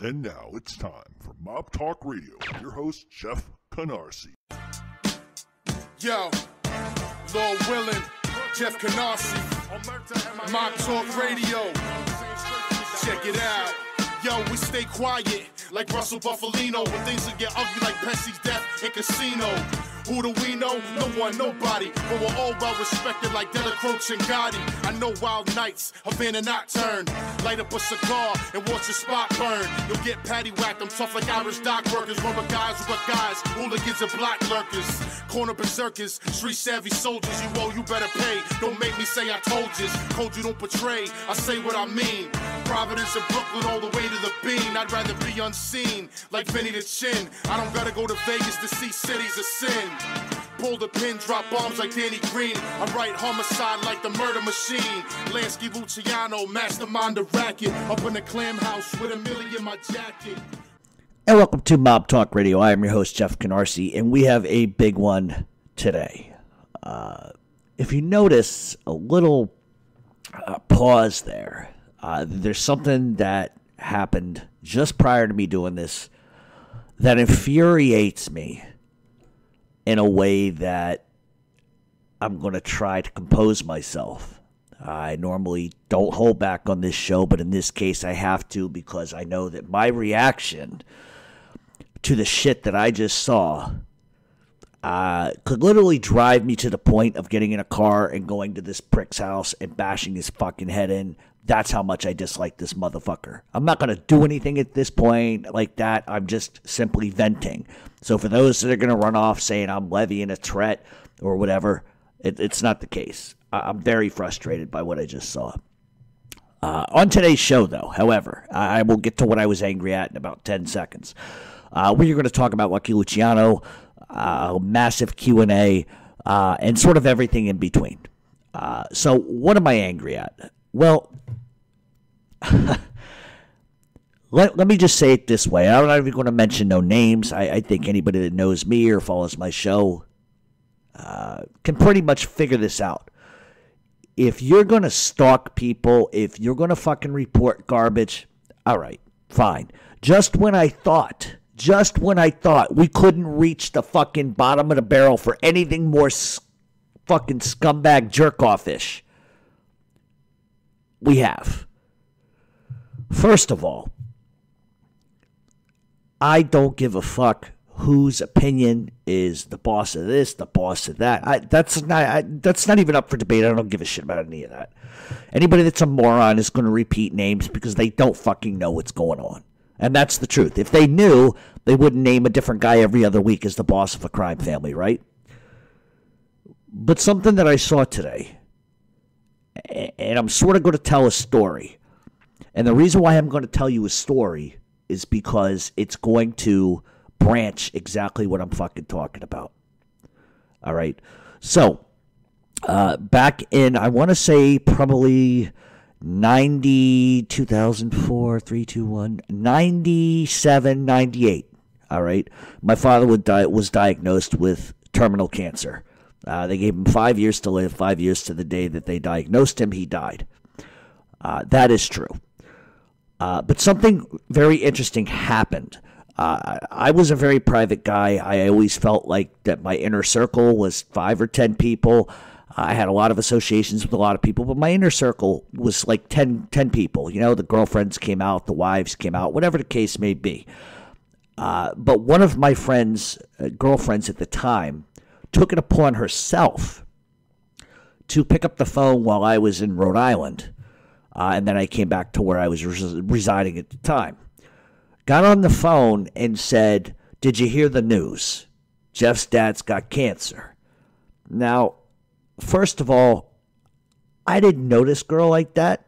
And now it's time for Mob Talk Radio your host, Jeff Canarsie. Yo, Lord Willin, Jeff Canarsie, Mob Talk Radio. Check it out. Yo, we stay quiet like Russell Bufalino when things will get ugly like Pesci's death in Casino. Who do we know? No one, nobody. But we're all well respected like Dellacroce and Gotti. I know wild nights, Havana Nocturne. Light up a cigar and watch your spot burn. You'll get patty whacked. I'm tough like Irish dock workers. With guys with guys. Hooligans and black lurkers. Corner berserkers, street savvy soldiers. You owe, you better pay. Don't make me say I told you. Code you don't betray. I say what I mean. Providence and Brooklyn all the way to the bean. I'd rather be unseen, like Vinny the Chin. I don't gotta go to Vegas to see cities of sin. Pull the pin, drop bombs like Danny Greene. I write homicide like the murder machine. Lansky Luciano, mastermind the racket. Up in the clam house with a million in my jacket. And welcome to Mob Talk Radio. I am your host, Jeff Canarsie, and we have a big one today. Uh, if you notice a little uh, pause there, uh, there's something that happened just prior to me doing this that infuriates me in a way that I'm going to try to compose myself. I normally don't hold back on this show, but in this case, I have to because I know that my reaction to the shit that I just saw uh, could literally drive me to the point of getting in a car and going to this prick's house and bashing his fucking head in. That's how much I dislike this motherfucker. I'm not going to do anything at this point like that. I'm just simply venting. So for those that are going to run off saying I'm levying a threat or whatever, it, it's not the case. I, I'm very frustrated by what I just saw. Uh, on today's show, though, however, I, I will get to what I was angry at in about 10 seconds. Uh, we're going to talk about Lucky Luciano, uh, massive Q&A, uh, and sort of everything in between. Uh, so what am I angry at? Well, let, let me just say it this way. I'm not even going to mention no names. I, I think anybody that knows me or follows my show uh, can pretty much figure this out. If you're going to stalk people, if you're going to fucking report garbage, all right, fine. Just when I thought, just when I thought we couldn't reach the fucking bottom of the barrel for anything more fucking scumbag jerk off ish, we have. First of all, I don't give a fuck whose opinion is the boss of this, the boss of that. I, that's not I, that's not even up for debate. I don't give a shit about any of that. Anybody that's a moron is going to repeat names because they don't fucking know what's going on. And that's the truth. If they knew, they wouldn't name a different guy every other week as the boss of a crime family, right? But something that I saw today, and I'm sort of going to tell a story. And the reason why I'm going to tell you a story is because it's going to branch exactly what I'm fucking talking about. All right. So, uh, back in, I want to say probably 90, 2004, 321, 97, 98. All right. My father would die, was diagnosed with terminal cancer. Uh, they gave him five years to live, five years to the day that they diagnosed him. He died. Uh, that is true. Uh, but something very interesting happened. Uh, I was a very private guy. I always felt like that my inner circle was five or 10 people. I had a lot of associations with a lot of people, but my inner circle was like 10, 10 people. You know, the girlfriends came out, the wives came out, whatever the case may be. Uh, but one of my friends, uh, girlfriends at the time, took it upon herself to pick up the phone while I was in Rhode Island. Uh, and then I came back to where I was res- residing at the time. Got on the phone and said, Did you hear the news? Jeff's dad's got cancer. Now, first of all, I didn't know this girl like that.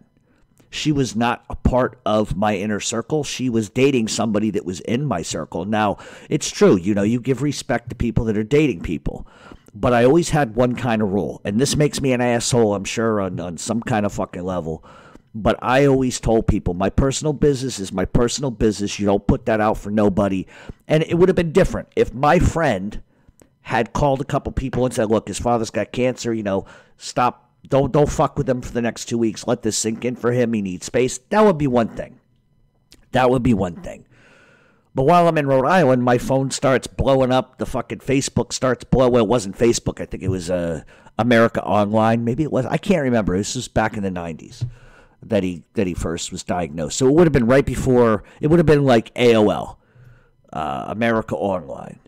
She was not a part of my inner circle. She was dating somebody that was in my circle. Now, it's true, you know, you give respect to people that are dating people. But I always had one kind of rule, and this makes me an asshole, I'm sure, on, on some kind of fucking level. But I always told people my personal business is my personal business. You don't put that out for nobody. And it would have been different if my friend had called a couple people and said, "Look, his father's got cancer. You know, stop. Don't don't fuck with him for the next two weeks. Let this sink in for him. He needs space." That would be one thing. That would be one thing. But while I'm in Rhode Island, my phone starts blowing up. The fucking Facebook starts blowing. Well, it wasn't Facebook. I think it was uh, America Online. Maybe it was. I can't remember. This was back in the '90s that he that he first was diagnosed. So it would have been right before. It would have been like AOL, uh, America Online.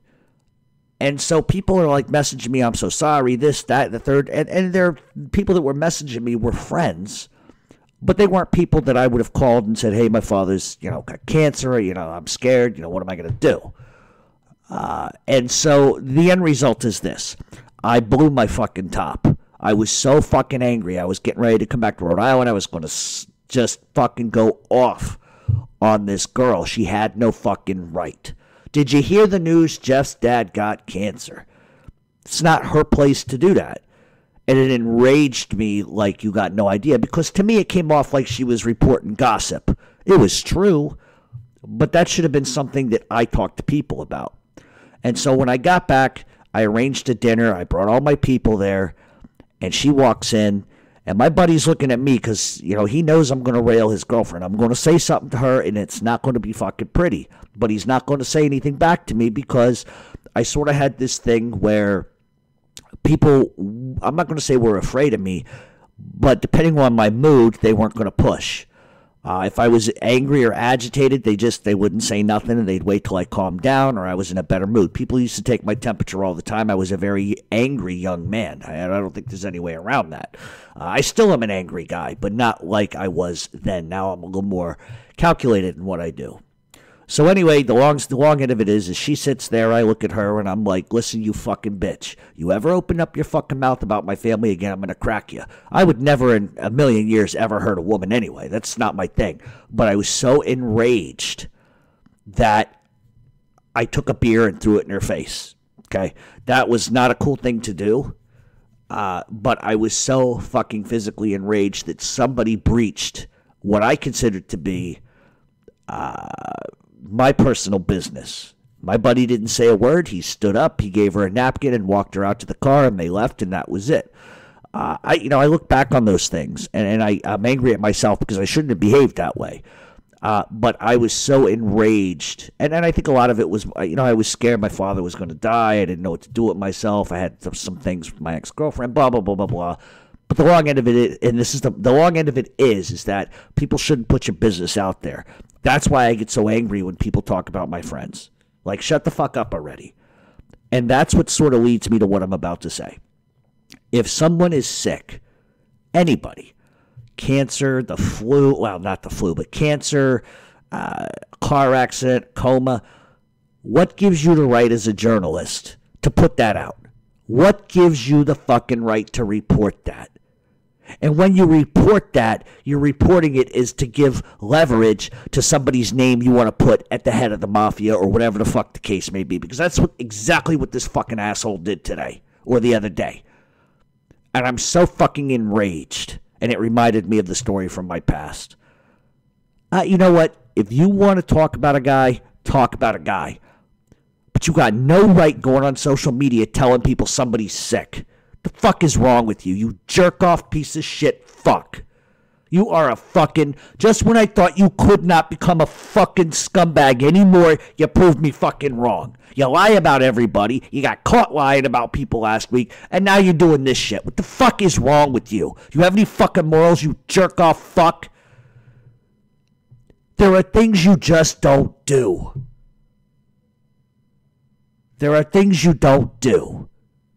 And so people are like messaging me, I'm so sorry, this, that, the third. And, and there people that were messaging me were friends, but they weren't people that I would have called and said, hey, my father's, you know, got cancer, you know, I'm scared, you know, what am I going to do? Uh, and so the end result is this I blew my fucking top. I was so fucking angry. I was getting ready to come back to Rhode Island. I was going to just fucking go off on this girl. She had no fucking right. Did you hear the news? Jeff's dad got cancer. It's not her place to do that. And it enraged me like you got no idea because to me it came off like she was reporting gossip. It was true, but that should have been something that I talked to people about. And so when I got back, I arranged a dinner. I brought all my people there, and she walks in, and my buddy's looking at me because, you know, he knows I'm going to rail his girlfriend. I'm going to say something to her, and it's not going to be fucking pretty. But he's not going to say anything back to me because I sort of had this thing where people, I'm not going to say were afraid of me, but depending on my mood, they weren't going to push. Uh, if I was angry or agitated, they just they wouldn't say nothing and they'd wait till I calmed down or I was in a better mood. People used to take my temperature all the time. I was a very angry young man. I, I don't think there's any way around that. Uh, I still am an angry guy, but not like I was then. Now I'm a little more calculated in what I do. So anyway, the long the long end of it is, is she sits there. I look at her and I'm like, "Listen, you fucking bitch! You ever open up your fucking mouth about my family again, I'm gonna crack you." I would never in a million years ever hurt a woman anyway. That's not my thing. But I was so enraged that I took a beer and threw it in her face. Okay, that was not a cool thing to do. Uh, but I was so fucking physically enraged that somebody breached what I considered to be my personal business. My buddy didn't say a word. He stood up, he gave her a napkin, and walked her out to the car, and they left, and that was it. Uh, I, you know, I look back on those things, and, and I, I'm angry at myself because I shouldn't have behaved that way. Uh, but I was so enraged, and, and I think a lot of it was, uh, you know, I was scared my father was going to die. I didn't know what to do with myself. I had some, some things with my ex girlfriend, blah blah blah blah blah. But the long end of it, and this is the the long end of it is, is that people shouldn't put your business out there. That's why I get so angry when people talk about my friends. Like, shut the fuck up already. And that's what sort of leads me to what I'm about to say. If someone is sick, anybody, cancer, the flu, well, not the flu, but cancer, uh, car accident, coma, what gives you the right as a journalist to put that out? What gives you the fucking right to report that? And when you report that, you're reporting it is to give leverage to somebody's name you want to put at the head of the mafia or whatever the fuck the case may be. Because that's what, exactly what this fucking asshole did today or the other day. And I'm so fucking enraged. And it reminded me of the story from my past. Uh, you know what? If you want to talk about a guy, talk about a guy. But you got no right going on social media telling people somebody's sick. The fuck is wrong with you? You jerk off piece of shit fuck. You are a fucking. Just when I thought you could not become a fucking scumbag anymore, you proved me fucking wrong. You lie about everybody. You got caught lying about people last week, and now you're doing this shit. What the fuck is wrong with you? You have any fucking morals, you jerk off fuck? There are things you just don't do. There are things you don't do.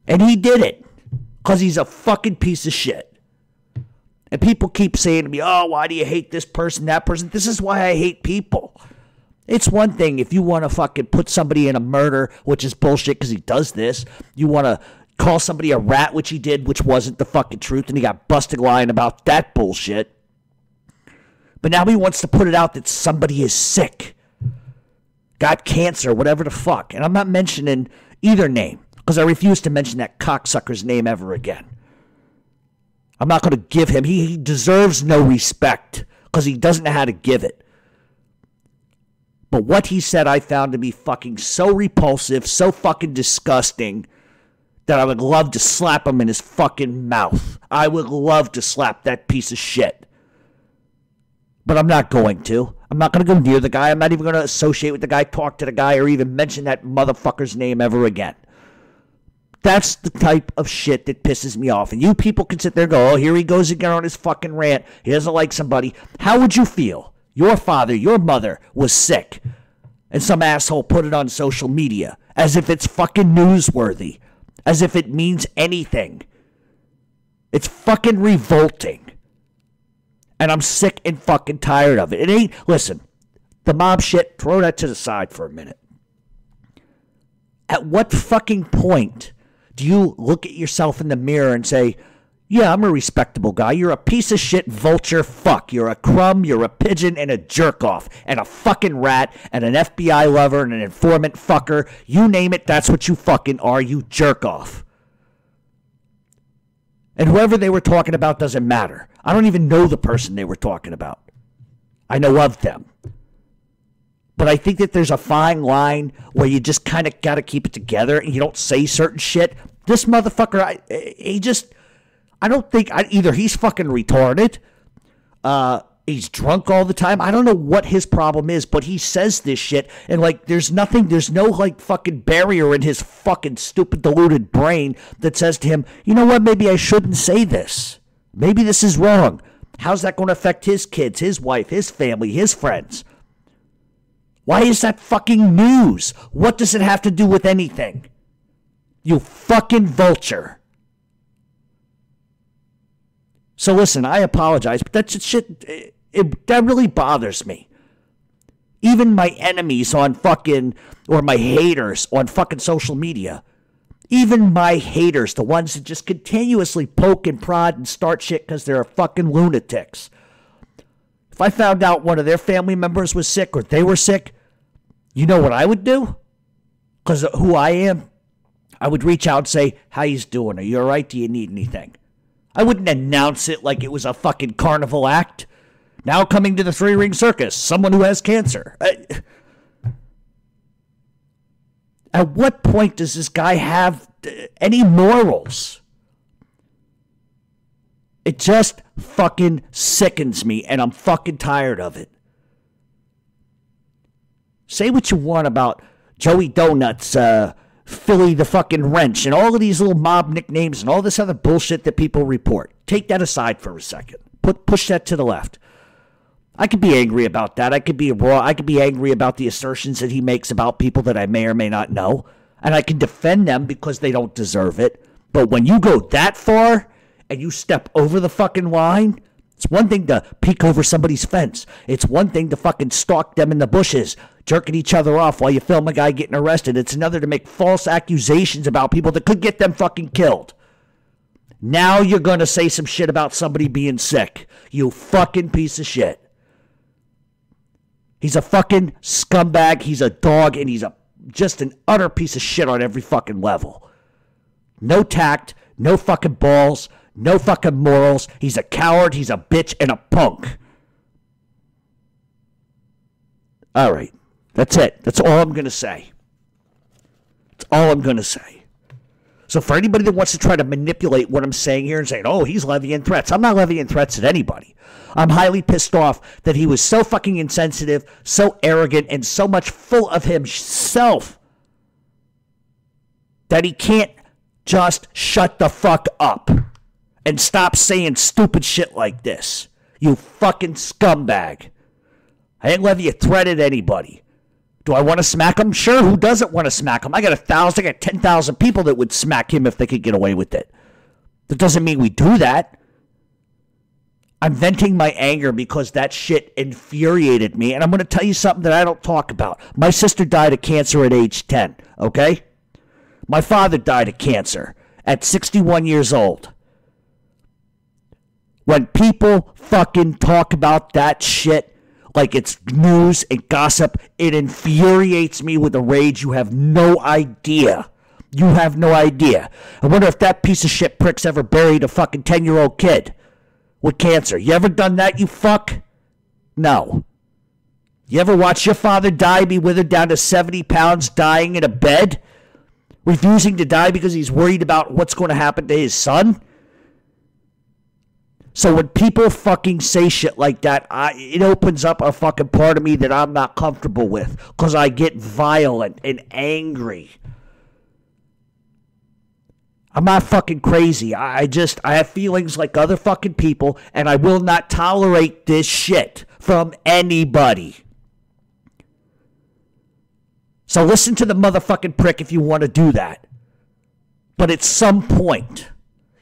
And he did it. Because he's a fucking piece of shit. And people keep saying to me, oh, why do you hate this person, that person? This is why I hate people. It's one thing if you want to fucking put somebody in a murder, which is bullshit because he does this. You want to call somebody a rat, which he did, which wasn't the fucking truth, and he got busted lying about that bullshit. But now he wants to put it out that somebody is sick, got cancer, whatever the fuck. And I'm not mentioning either name because I refuse to mention that cocksucker's name ever again. I'm not going to give him, he, he deserves no respect because he doesn't know how to give it. But what he said I found to be fucking so repulsive, so fucking disgusting that I would love to slap him in his fucking mouth. I would love to slap that piece of shit. But I'm not going to. I'm not going to go near the guy. I'm not even going to associate with the guy, talk to the guy, or even mention that motherfucker's name ever again. That's the type of shit that pisses me off. And you people can sit there and go, oh, here he goes again on his fucking rant. He doesn't like somebody. How would you feel? Your father, your mother was sick, and some asshole put it on social media as if it's fucking newsworthy, as if it means anything. It's fucking revolting. And I'm sick and fucking tired of it. It ain't, listen, the mob shit, throw that to the side for a minute. At what fucking point do you look at yourself in the mirror and say, yeah, I'm a respectable guy. You're a piece of shit vulture fuck. You're a crumb, you're a pigeon, and a jerk off, and a fucking rat, and an FBI lover, and an informant fucker. You name it, that's what you fucking are, you jerk off. And whoever they were talking about doesn't matter. I don't even know the person they were talking about. I know of them. But I think that there's a fine line where you just kind of got to keep it together and you don't say certain shit. This motherfucker, I, he just, I don't think, I, either he's fucking retarded, uh, he's drunk all the time. I don't know what his problem is, but he says this shit and like there's nothing, there's no like fucking barrier in his fucking stupid deluded brain that says to him, you know what, maybe I shouldn't say this. Maybe this is wrong. How's that going to affect his kids, his wife, his family, his friends? Why is that fucking news? What does it have to do with anything? You fucking vulture. So listen, I apologize, but that shit, it, it, that really bothers me. Even my enemies on fucking, or my haters on fucking social media, even my haters, the ones that just continuously poke and prod and start shit because they're fucking lunatics. If I found out one of their family members was sick or they were sick, you know what I would do? Because who I am, I would reach out and say, "How you doing? Are you all right? Do you need anything?" I wouldn't announce it like it was a fucking carnival act. Now coming to the three ring circus, someone who has cancer. I, at what point does this guy have any morals? It just fucking sickens me, and I'm fucking tired of it. Say what you want about Joey Donuts, uh, Philly the fucking wrench, and all of these little mob nicknames and all this other bullshit that people report. Take that aside for a second. Put push that to the left. I could be angry about that. I could be raw. I could be angry about the assertions that he makes about people that I may or may not know, and I can defend them because they don't deserve it. But when you go that far and you step over the fucking line, it's one thing to peek over somebody's fence. It's one thing to fucking stalk them in the bushes, jerking each other off while you film a guy getting arrested. It's another to make false accusations about people that could get them fucking killed. Now you're going to say some shit about somebody being sick. You fucking piece of shit. He's a fucking scumbag. He's a dog, and he's a just an utter piece of shit on every fucking level. No tact, no fucking balls, no fucking morals. He's a coward. He's a bitch and a punk. All right. That's it. That's all I'm going to say. That's all I'm going to say. So for anybody that wants to try to manipulate what I'm saying here and saying, "Oh, he's levying threats," I'm not levying threats at anybody. I'm highly pissed off that he was so fucking insensitive, so arrogant, and so much full of himself that he can't just shut the fuck up and stop saying stupid shit like this. You fucking scumbag. I ain't levy a threat at anybody. Do I want to smack him? Sure, who doesn't want to smack him? I got a thousand, I got 10,000 people that would smack him if they could get away with it. That doesn't mean we do that. I'm venting my anger because that shit infuriated me. And I'm going to tell you something that I don't talk about. My sister died of cancer at age 10, okay? My father died of cancer at 61 years old. When people fucking talk about that shit like it's news and gossip, it infuriates me with a rage you have no idea. You have no idea. I wonder if that piece of shit prick's ever buried a fucking 10 year old kid with cancer. You ever done that, you fuck? No. You ever watch your father die, be withered down to 70 pounds, dying in a bed? Refusing to die because he's worried about what's going to happen to his son? So when people fucking say shit like that, I, it opens up a fucking part of me that I'm not comfortable with because I get violent and angry. I'm not fucking crazy. I, I just, I have feelings like other fucking people, and I will not tolerate this shit from anybody. So listen to the motherfucking prick if you want to do that. But at some point,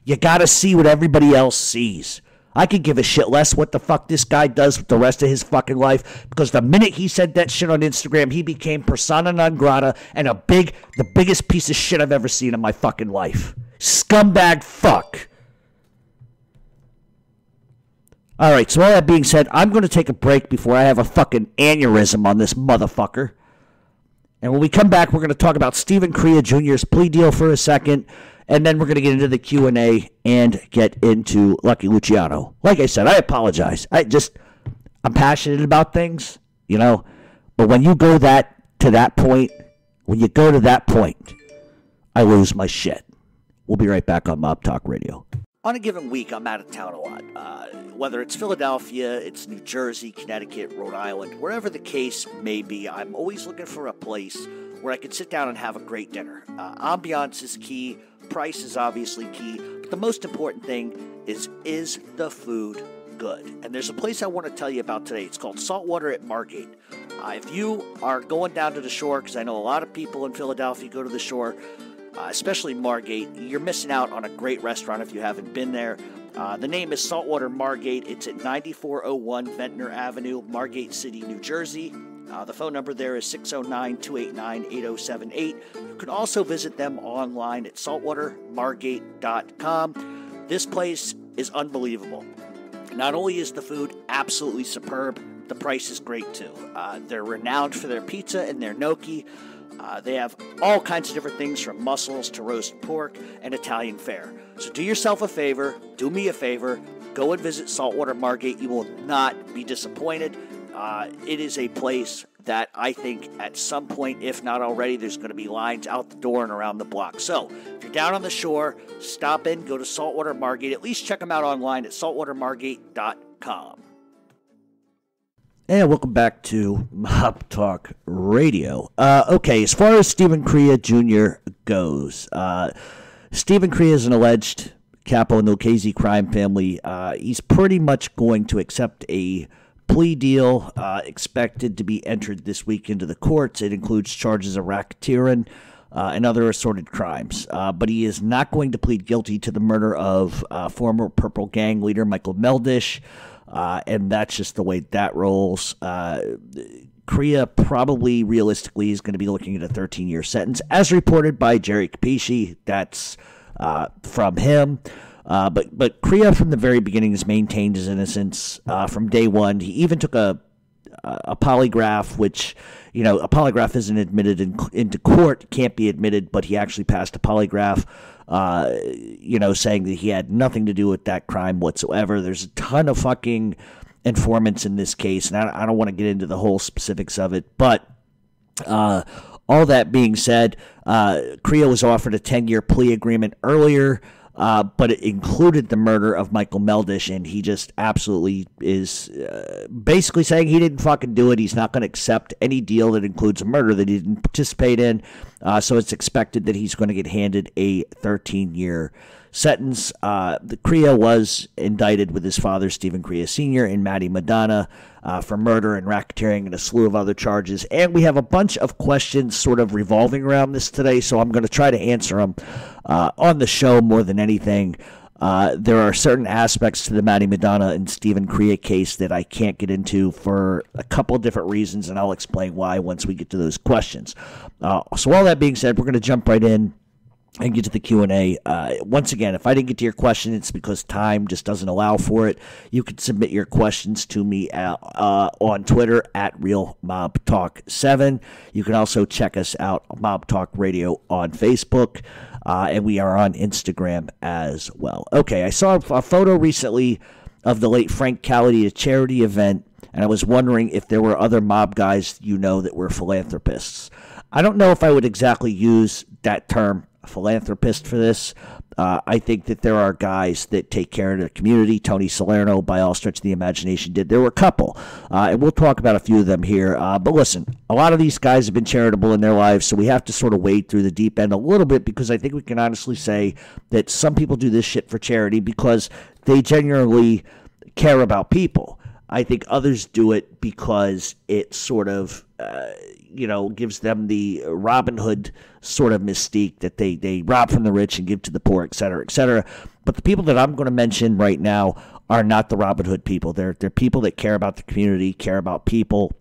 you gotta see what everybody else sees. I could give a shit less what the fuck this guy does with the rest of his fucking life because the minute he said that shit on Instagram, he became persona non grata and a big, the biggest piece of shit I've ever seen in my fucking life. Scumbag fuck. All right, so all that being said, I'm going to take a break before I have a fucking aneurysm on this motherfucker. And when we come back, we're going to talk about Steven Crea Jr.'s plea deal for a second and then we're going to get into the q&a and get into lucky luciano. Like i said i apologize. I just i'm passionate about things you know? But when you go that to that point when you go to that point i lose my shit. We'll be right back on mob talk radio. On a given week, I'm out of town a lot. Uh, whether it's Philadelphia, it's New Jersey, Connecticut, Rhode Island, wherever the case may be, I'm always looking for a place where I can sit down and have a great dinner. Uh, ambiance is key, price is obviously key, but the most important thing is is the food good? And there's a place I want to tell you about today. It's called Saltwater at Margate. Uh, if you are going down to the shore, because I know a lot of people in Philadelphia go to the shore, uh, especially Margate, you're missing out on a great restaurant if you haven't been there. Uh, the name is Saltwater Margate. It's at 9401 Ventnor Avenue, Margate City, New Jersey. Uh, the phone number there is 609 289 8078. You can also visit them online at saltwatermargate.com. This place is unbelievable. Not only is the food absolutely superb, the price is great too. Uh, they're renowned for their pizza and their gnocchi. Uh, they have all kinds of different things from mussels to roast pork and Italian fare. So do yourself a favor, do me a favor, go and visit Saltwater Margate. You will not be disappointed. Uh, it is a place that I think at some point, if not already, there's going to be lines out the door and around the block. So if you're down on the shore, stop in, go to Saltwater Margate. At least check them out online at saltwatermargate.com. And welcome back to Mob Talk Radio. Uh, okay, as far as Steven Crea Jr. goes, uh, Steven Crea is an alleged capo in the Lucchese crime family. Uh, he's pretty much going to accept a plea deal uh, expected to be entered this week into the courts. It includes charges of racketeering. Uh, and other assorted crimes. Uh, but he is not going to plead guilty to the murder of uh, former Purple Gang leader Michael Meldish. Uh, and that's just the way that rolls. Uh, Crea probably realistically is going to be looking at a 13 year sentence, as reported by Jerry Capeci. That's uh, from him. Uh, but but Crea from the very beginning has maintained his innocence uh, from day one. He even took a a polygraph, which you know a polygraph isn't admitted in, into court, can't be admitted, but he actually passed a polygraph uh, you know, saying that he had nothing to do with that crime whatsoever. There's a ton of fucking informants in this case, and I, I don't want to get into the whole specifics of it, but uh, all that being said, uh, Crea was offered a 10 year plea agreement earlier uh, but it included the murder of Michael Meldish, and he just absolutely is uh, basically saying he didn't fucking do it. He's not going to accept any deal that includes a murder that he didn't participate in. Uh, so it's expected that he's going to get handed a 13 year sentence. Uh, the Crea was indicted with his father, Steven Crea Sr., and Matty Madonna uh, for murder and racketeering and a slew of other charges. And we have a bunch of questions sort of revolving around this today, so I'm going to try to answer them uh, on the show more than anything. Uh, there are certain aspects to the Matty Madonna and Steven Crea case that I can't get into for a couple different reasons, and I'll explain why once we get to those questions. Uh, so, all that being said, we're going to jump right in and get to the q&a uh, once again if i didn't get to your question it's because time just doesn't allow for it. You can submit your questions to me at, uh, on twitter at real mob talk 7 you can also check us out mob talk radio on facebook uh, and we are on instagram as well. Okay i saw a photo recently of the late frank callity at a charity event and i was wondering if there were other mob guys you know that were philanthropists. I don't know if i would exactly use that term philanthropist for this. Uh, I think that there are guys that take care of the community. Tony Salerno, by all stretch of the imagination, did. There were a couple, uh, and we'll talk about a few of them here. Uh, but listen, a lot of these guys have been charitable in their lives, so we have to sort of wade through the deep end a little bit because I think we can honestly say that some people do this shit for charity because they genuinely care about people. I think others do it because it sort of, uh, you know, gives them the Robin Hood sort of mystique that they, they rob from the rich and give to the poor, et cetera, et cetera. But the people that I'm going to mention right now are not the Robin Hood people. They're, they're people that care about the community, care about people.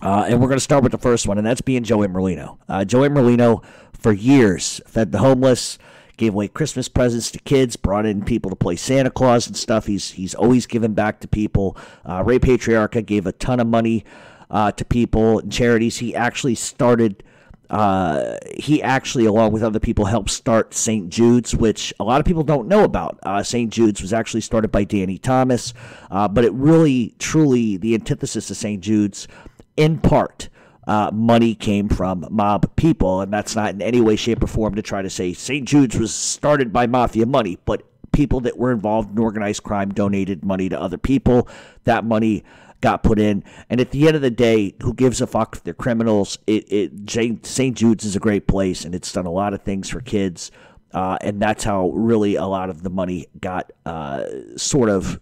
Uh, and we're going to start with the first one, and that's being Joey Merlino. Uh, Joey Merlino, for years, fed the homeless gave away Christmas presents to kids, brought in people to play Santa Claus and stuff. He's he's always given back to people. Uh, Ray Patriarca gave a ton of money uh, to people and charities. He actually started. Uh, he actually, along with other people, helped start St. Jude's, which a lot of people don't know about. Uh, St. Jude's was actually started by Danny Thomas, uh, but it really, truly, the antithesis of St. Jude's, in part, uh, money came from mob people, and that's not in any way, shape, or form to try to say St. Jude's was started by mafia money, but people that were involved in organized crime donated money to other people. That money got put in, and at the end of the day, who gives a fuck if they're criminals? It, it St. Jude's is a great place, and it's done a lot of things for kids. Uh, and that's how really a lot of the money got uh, sort of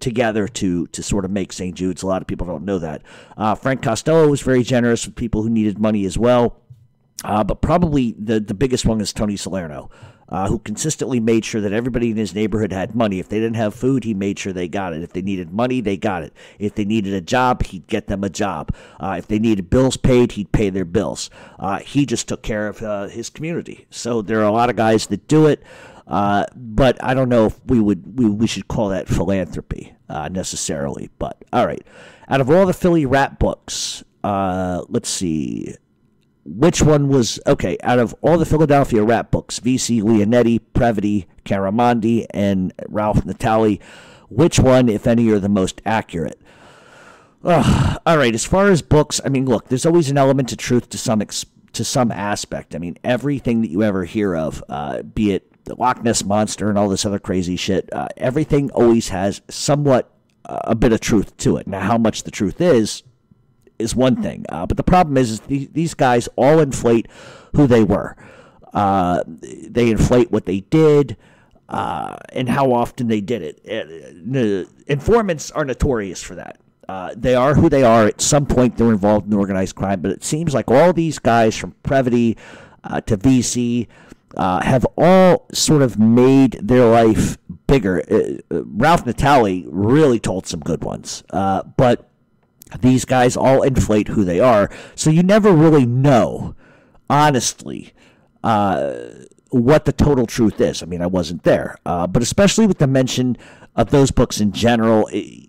together to to sort of make St. Jude's. A lot of people don't know that. Uh, Frank Costello was very generous with people who needed money as well. Uh, but probably the, the biggest one is Tony Salerno, uh, who consistently made sure that everybody in his neighborhood had money. If they didn't have food, he made sure they got it. If they needed money, they got it. If they needed a job, he'd get them a job. Uh, if they needed bills paid, he'd pay their bills. Uh, he just took care of uh, his community. So there are a lot of guys that do it. Uh, but I don't know if we would we, we should call that philanthropy uh, necessarily. But all right, out of all the Philly rap books, uh, let's see which one was okay. Out of all the Philadelphia rap books, VC Leonetti, Previte, Caramandi, and Ralph Natale, which one, if any, are the most accurate? all right. As far as books, I mean, look, there's always an element of truth to some to some aspect. I mean, everything that you ever hear of, uh, be it the Loch Ness monster and all this other crazy shit. Uh, everything always has somewhat uh, a bit of truth to it. Now, how much the truth is is one thing, uh, but the problem is, is these, these guys all inflate who they were. Uh, they inflate what they did. Uh, and how often they did it. Uh, informants are notorious for that. Uh, they are who they are. At some point, they're involved in organized crime, but it seems like all these guys from Previte uh, to VC have all sort of made their life bigger. Ralph Natale really told some good ones, but these guys all inflate who they are, so you never really know, honestly, uh, what the total truth is. I mean, I wasn't there, uh, but especially with the mention of those books in general. It,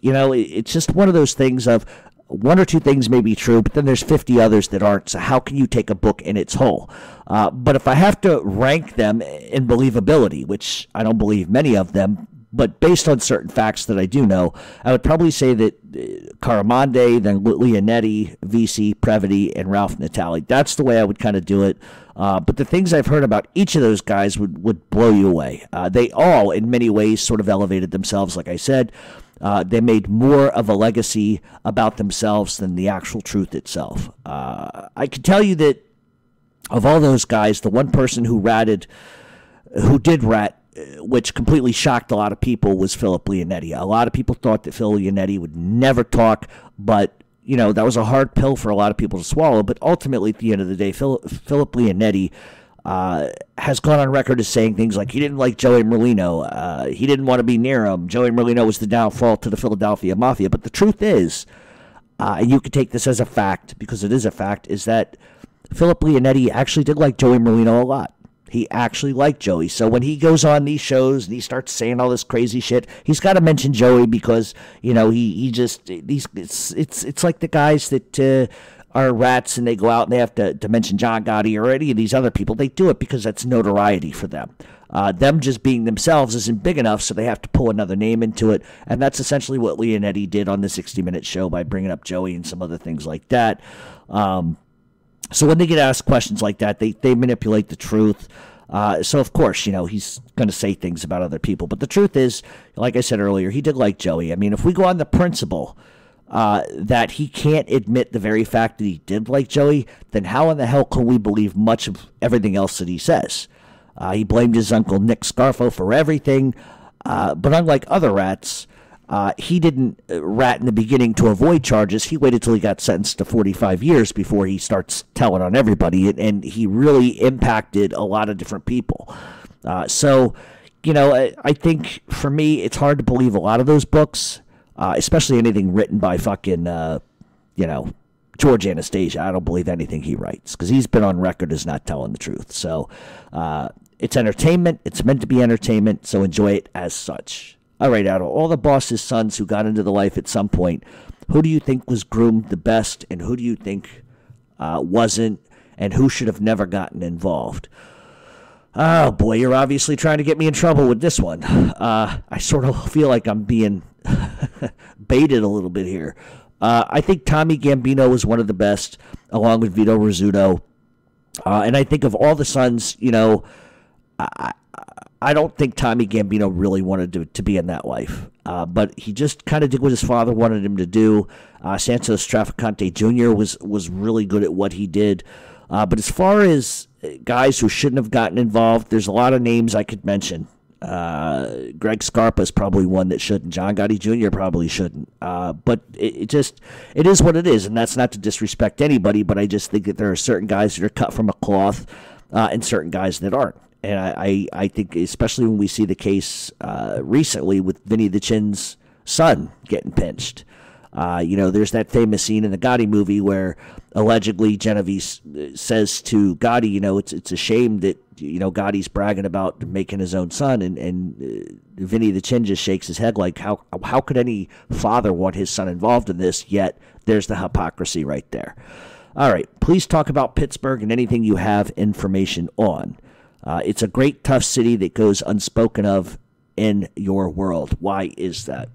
you know, it's just one of those things of one or two things may be true, but then there's 50 others that aren't. So how can you take a book in its whole? Uh, but if I have to rank them in believability, which I don't believe many of them, but based on certain facts that I do know, I would probably say that uh, Caramandi, then Leonetti, VC, Previte, and Ralph Natale. That's the way I would kind of do it. Uh, but the things I've heard about each of those guys would, would blow you away. Uh, they all, in many ways, sort of elevated themselves, like I said. Uh, they made more of a legacy about themselves than the actual truth itself. Uh, I can tell you that of all those guys, the one person who ratted, who did rat, uh, which completely shocked a lot of people, was Philip Leonetti. A lot of people thought that Phil Leonetti would never talk, but you know that was a hard pill for a lot of people to swallow. But ultimately, at the end of the day, Phil, Philip Leonetti uh, has gone on record as saying things like he didn't like Joey Merlino, uh, he didn't want to be near him. Joey Merlino was the downfall to the Philadelphia Mafia. But the truth is, uh, and you could take this as a fact because it is a fact, is that Philip Leonetti actually did like Joey Merlino a lot. He actually liked Joey. So when he goes on these shows and he starts saying all this crazy shit, he's got to mention Joey because you know he he just these it's it's it's like the guys that uh, are rats and they go out and they have to, to mention John Gotti or any of these other people. They do it because that's notoriety for them. Uh, them just being themselves isn't big enough, so they have to pull another name into it. And that's essentially what Leonetti did on the 60 Minute show by bringing up Joey and some other things like that. Um, So when they get asked questions like that, they, they manipulate the truth. Uh, so of course, you know, he's going to say things about other people. But the truth is, like I said earlier, he did like Joey. I mean, if we go on the principle uh, that he can't admit the very fact that he did like Joey, then how in the hell can we believe much of everything else that he says? Uh, he blamed his uncle Nick Scarfo for everything, uh, but unlike other rats, uh, he didn't uh, rat in the beginning to avoid charges. He waited till he got sentenced to 45 years before he starts telling on everybody, and, and he really impacted a lot of different people. Uh, so, you know, I, I, think for me, it's hard to believe a lot of those books, uh, especially anything written by fucking, uh, you know, George Anastasia. I don't believe anything he writes because he's been on record as not telling the truth. So, uh, it's entertainment. It's meant to be entertainment. So enjoy it as such. All right, out of all the boss's sons who got into the life at some point, who do you think was groomed the best, and who do you think uh, wasn't, and who should have never gotten involved? Oh boy, you're obviously trying to get me in trouble with this one. Uh, I sort of feel like I'm being baited a little bit here. Uh, I think Tommy Gambino was one of the best, along with Vito Rizzuto. Uh, and I think of all the sons, you know, I don't think Tommy Gambino really wanted to, to be in that life, uh, but he just kind of did what his father wanted him to do. Uh, Santos Trafficante Jr. was was really good at what he did, uh, but as far as guys who shouldn't have gotten involved, there's a lot of names I could mention. Uh, Greg Scarpa is probably one that shouldn't. John Gotti Jr. probably shouldn't. Uh, but it, it, just it is what it is, and that's not to disrespect anybody. But I just think that there are certain guys that are cut from a cloth, uh, and certain guys that aren't and I, I, think especially when we see the case uh, recently with Vinny the Chin's son getting pinched. Uh, you know, there's that famous scene in the Gotti movie where allegedly Genovese uh, says to Gotti, you know, it's it's a shame that you know Gotti's bragging about making his own son, and and uh, Vinny the Chin just shakes his head like how how could any father want his son involved in this? Yet there's the hypocrisy right there. All right, please talk about Pittsburgh and anything you have information on. Uh, it's a great, tough city that goes unspoken of in your world. Why is that?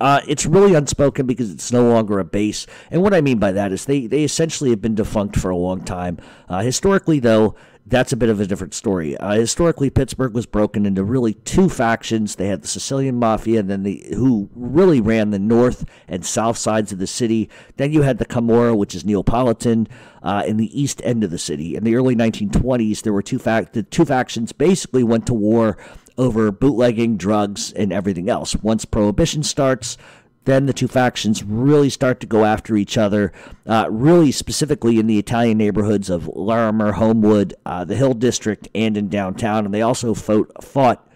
Uh, it's really unspoken because it's no longer a base. And what I mean by that is they, they essentially have been defunct for a long time. Uh, historically, though, that's a bit of a different story. Uh, historically, Pittsburgh was broken into really two factions. They had the Sicilian Mafia, and then the who really ran the north and south sides of the city. Then you had the Camorra, which is Neapolitan, uh, in the east end of the city. In the early 1920s, there were two fact the two factions basically went to war over bootlegging, drugs, and everything else. Once prohibition starts, then the two factions really start to go after each other, uh, really specifically in the Italian neighborhoods of Larimer, Homewood, uh, the Hill District, and in downtown. And they also fought, fought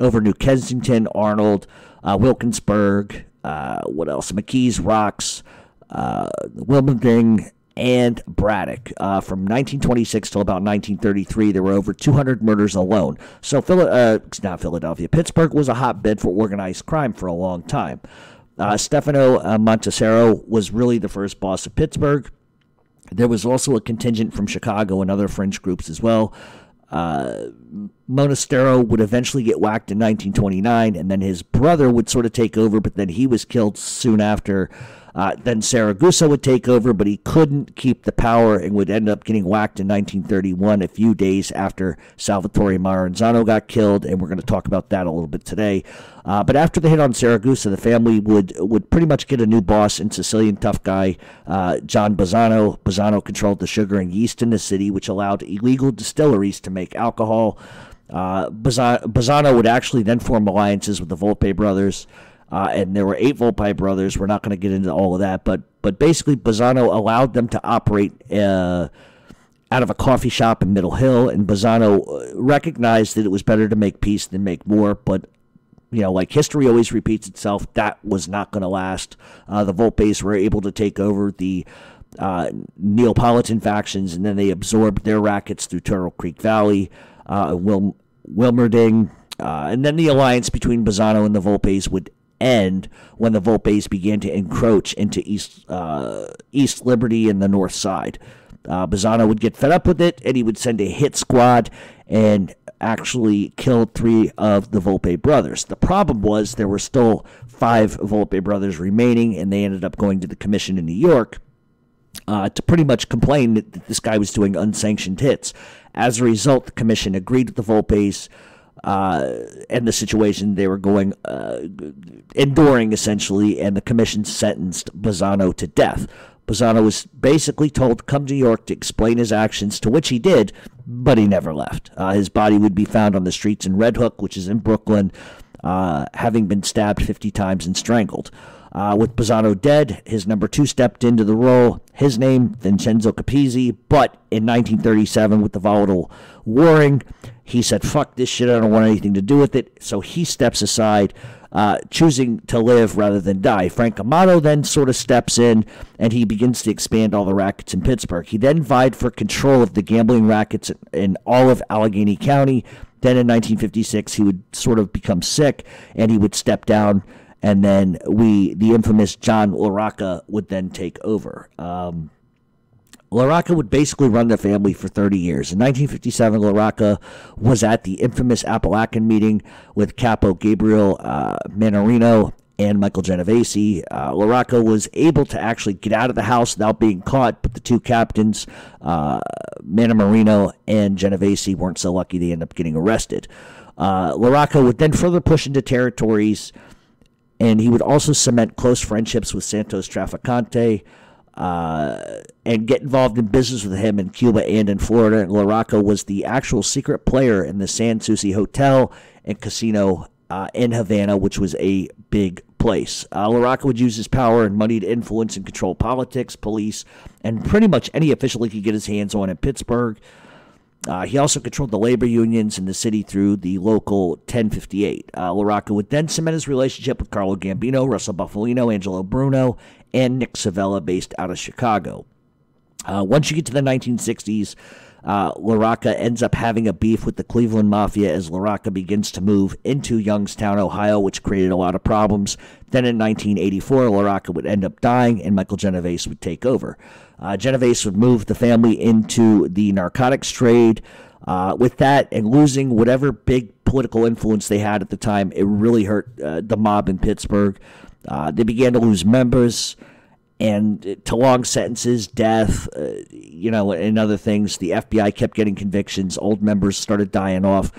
over New Kensington, Arnold, uh, Wilkinsburg, uh, what else? McKees Rocks, uh, Wilmington, and Braddock. Uh, from 1926 till about 1933, there were over 200 murders alone. So, Phila- uh, not Philadelphia, Pittsburgh was a hotbed for organized crime for a long time. Uh, Stefano uh, Monastero was really the first boss of Pittsburgh. There was also a contingent from Chicago and other fringe groups as well. Uh, Monastero would eventually get whacked in 1929, and then his brother would sort of take over, but then he was killed soon after. Uh, then Siragusa would take over, but he couldn't keep the power and would end up getting whacked in 1931, a few days after Salvatore Maranzano got killed, and we're going to talk about that a little bit today. Uh, but after the hit on Siragusa, the family would would pretty much get a new boss and Sicilian tough guy, uh, John Bazzano. Bazzano controlled the sugar and yeast in the city, which allowed illegal distilleries to make alcohol. Uh, Bazzano would actually then form alliances with the Volpe brothers. Uh, and there were eight Volpe brothers. We're not going to get into all of that, but but basically, Bazzano allowed them to operate uh, out of a coffee shop in Middle Hill, and Bazzano uh, recognized that it was better to make peace than make war. But you know, like history always repeats itself, that was not going to last. Uh, the Volpes were able to take over the uh, Neapolitan factions, and then they absorbed their rackets through Turtle Creek Valley, uh, Wil- Wilmerding, uh, and then the alliance between Bazzano and the Volpes would end when the Volpes began to encroach into East uh, East Liberty and the North Side. Uh, Bazzano would get fed up with it, and he would send a hit squad and actually killed three of the Volpe brothers. The problem was there were still five Volpe brothers remaining, and they ended up going to the commission in New York. uh, to pretty much complain that, that this guy was doing unsanctioned hits. As a result, the commission agreed with the Volpes uh, and the situation they were going, uh, enduring essentially, and the commission sentenced Bazzano to death. Bazzano was basically told to come to York to explain his actions, to which he did, but he never left. Uh, his body would be found on the streets in Red Hook, which is in Brooklyn, uh, having been stabbed 50 times and strangled. Uh, with Bazzano dead, his number two stepped into the role. His name, Vincenzo Capizzi, but in 1937, with the volatile warring, he said, fuck this shit, I don't want anything to do with it. So he steps aside, uh, choosing to live rather than die. Frank Amato then sort of steps in and he begins to expand all the rackets in Pittsburgh. He then vied for control of the gambling rackets in all of Allegheny County. Then in 1956, he would sort of become sick and he would step down and then we, the infamous John LaRocca, would then take over. Um, LaRocca would basically run the family for 30 years. In 1957, LaRocca was at the infamous Apalachin meeting with Capo Gabriel uh, Mannarino and Michael Genovese. Uh, LaRocca was able to actually get out of the house without being caught, but the two captains, uh, and Genovese, weren't so lucky they ended up getting arrested. Uh, LaRocca would then further push into territories and he would also cement close friendships with Santos Trafficante uh, and get involved in business with him in Cuba and in Florida. And LaRocca was the actual secret player in the Sans Souci Hotel and Casino uh, in Havana, which was a big place. Uh, LaRocca would use his power and money to influence and control politics, police, and pretty much any official he could get his hands on in Pittsburgh. Uh, he also controlled the labor unions in the city through the local 1058. Uh, LaRocca would then cement his relationship with Carlo Gambino, Russell Bufalino, Angelo Bruno, and Nick Civella, based out of Chicago. Uh, once you get to the 1960s, uh, LaRocca ends up having a beef with the Cleveland Mafia as LaRocca begins to move into Youngstown, Ohio, which created a lot of problems. Then in 1984, LaRocca would end up dying and Michael Genovese would take over. Uh, Genovese would move the family into the narcotics trade. Uh, with that and losing whatever big political influence they had at the time, it really hurt uh, the mob in Pittsburgh. Uh, they began to lose members and to long sentences, death, uh, you know, and other things. The FBI kept getting convictions. Old members started dying off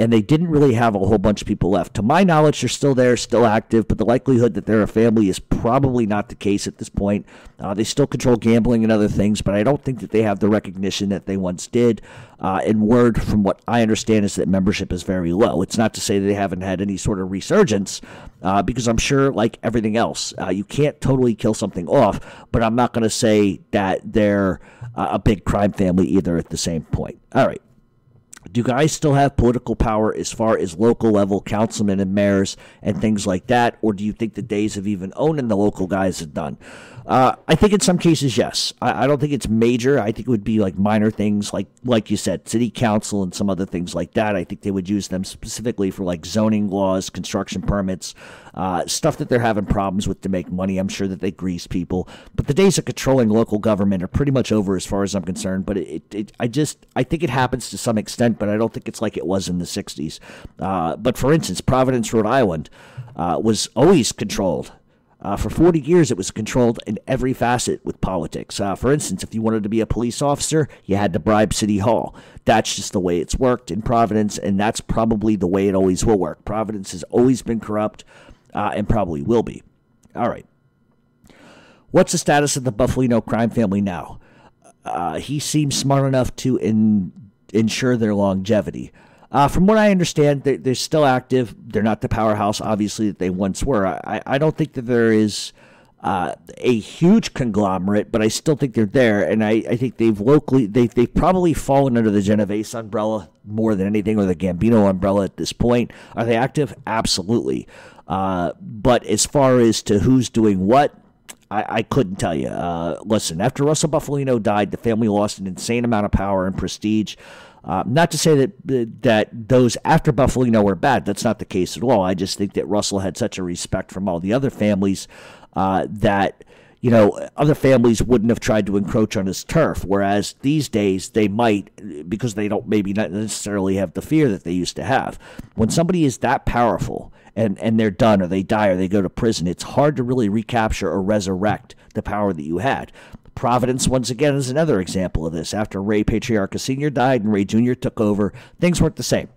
and they didn't really have a whole bunch of people left. To my knowledge, they're still there, still active, but the likelihood that they're a family is probably not the case at this point. Uh, they still control gambling and other things, but I don't think that they have the recognition that they once did. Uh, and word from what I understand is that membership is very low. It's not to say they haven't had any sort of resurgence, uh, because I'm sure, like everything else, uh, you can't totally kill something off, but I'm not going to say that they're a big crime family either at the same point. All right do guys still have political power as far as local level councilmen and mayors and things like that, or do you think the days of even owning the local guys are done? Uh, I think in some cases, yes. I, I, don't think it's major. I think it would be like minor things, like like you said, city council and some other things like that. I think they would use them specifically for like zoning laws, construction permits, uh, stuff that they're having problems with to make money. I'm sure that they grease people, but the days of controlling local government are pretty much over as far as I'm concerned. But it, it I just I think it happens to some extent, but I don't think it's like it was in the '60s. Uh, but for instance, Providence, Rhode Island, uh, was always controlled uh, for 40 years, it was controlled in every facet with politics. Uh, for instance, if you wanted to be a police officer, you had to bribe City Hall. That's just the way it's worked in Providence, and that's probably the way it always will work. Providence has always been corrupt uh, and probably will be. All right. What's the status of the Bufalino crime family now? Uh, he seems smart enough to in, ensure their longevity. Uh, from what I understand, they're, they're, still active. They're not the powerhouse, obviously, that they once were. I, I don't think that there is uh, a huge conglomerate, but I still think they're there. And I, I think they've locally, they've, they've probably fallen under the Genovese umbrella more than anything, or the Gambino umbrella at this point. Are they active? Absolutely. Uh, but as far as to who's doing what, I, I couldn't tell you. Uh, listen, after Russell Bufalino died, the family lost an insane amount of power and prestige. Uh, not to say that that those after Bufalino were bad. That's not the case at all. I just think that Russell had such a respect from all the other families uh, that you know other families wouldn't have tried to encroach on his turf. Whereas these days they might because they don't maybe not necessarily have the fear that they used to have. When somebody is that powerful and and they're done or they die or they go to prison, it's hard to really recapture or resurrect the power that you had Providence, once again, is another example of this. After Ray Patriarca Sr. died and Ray Jr. took over, things weren't the same.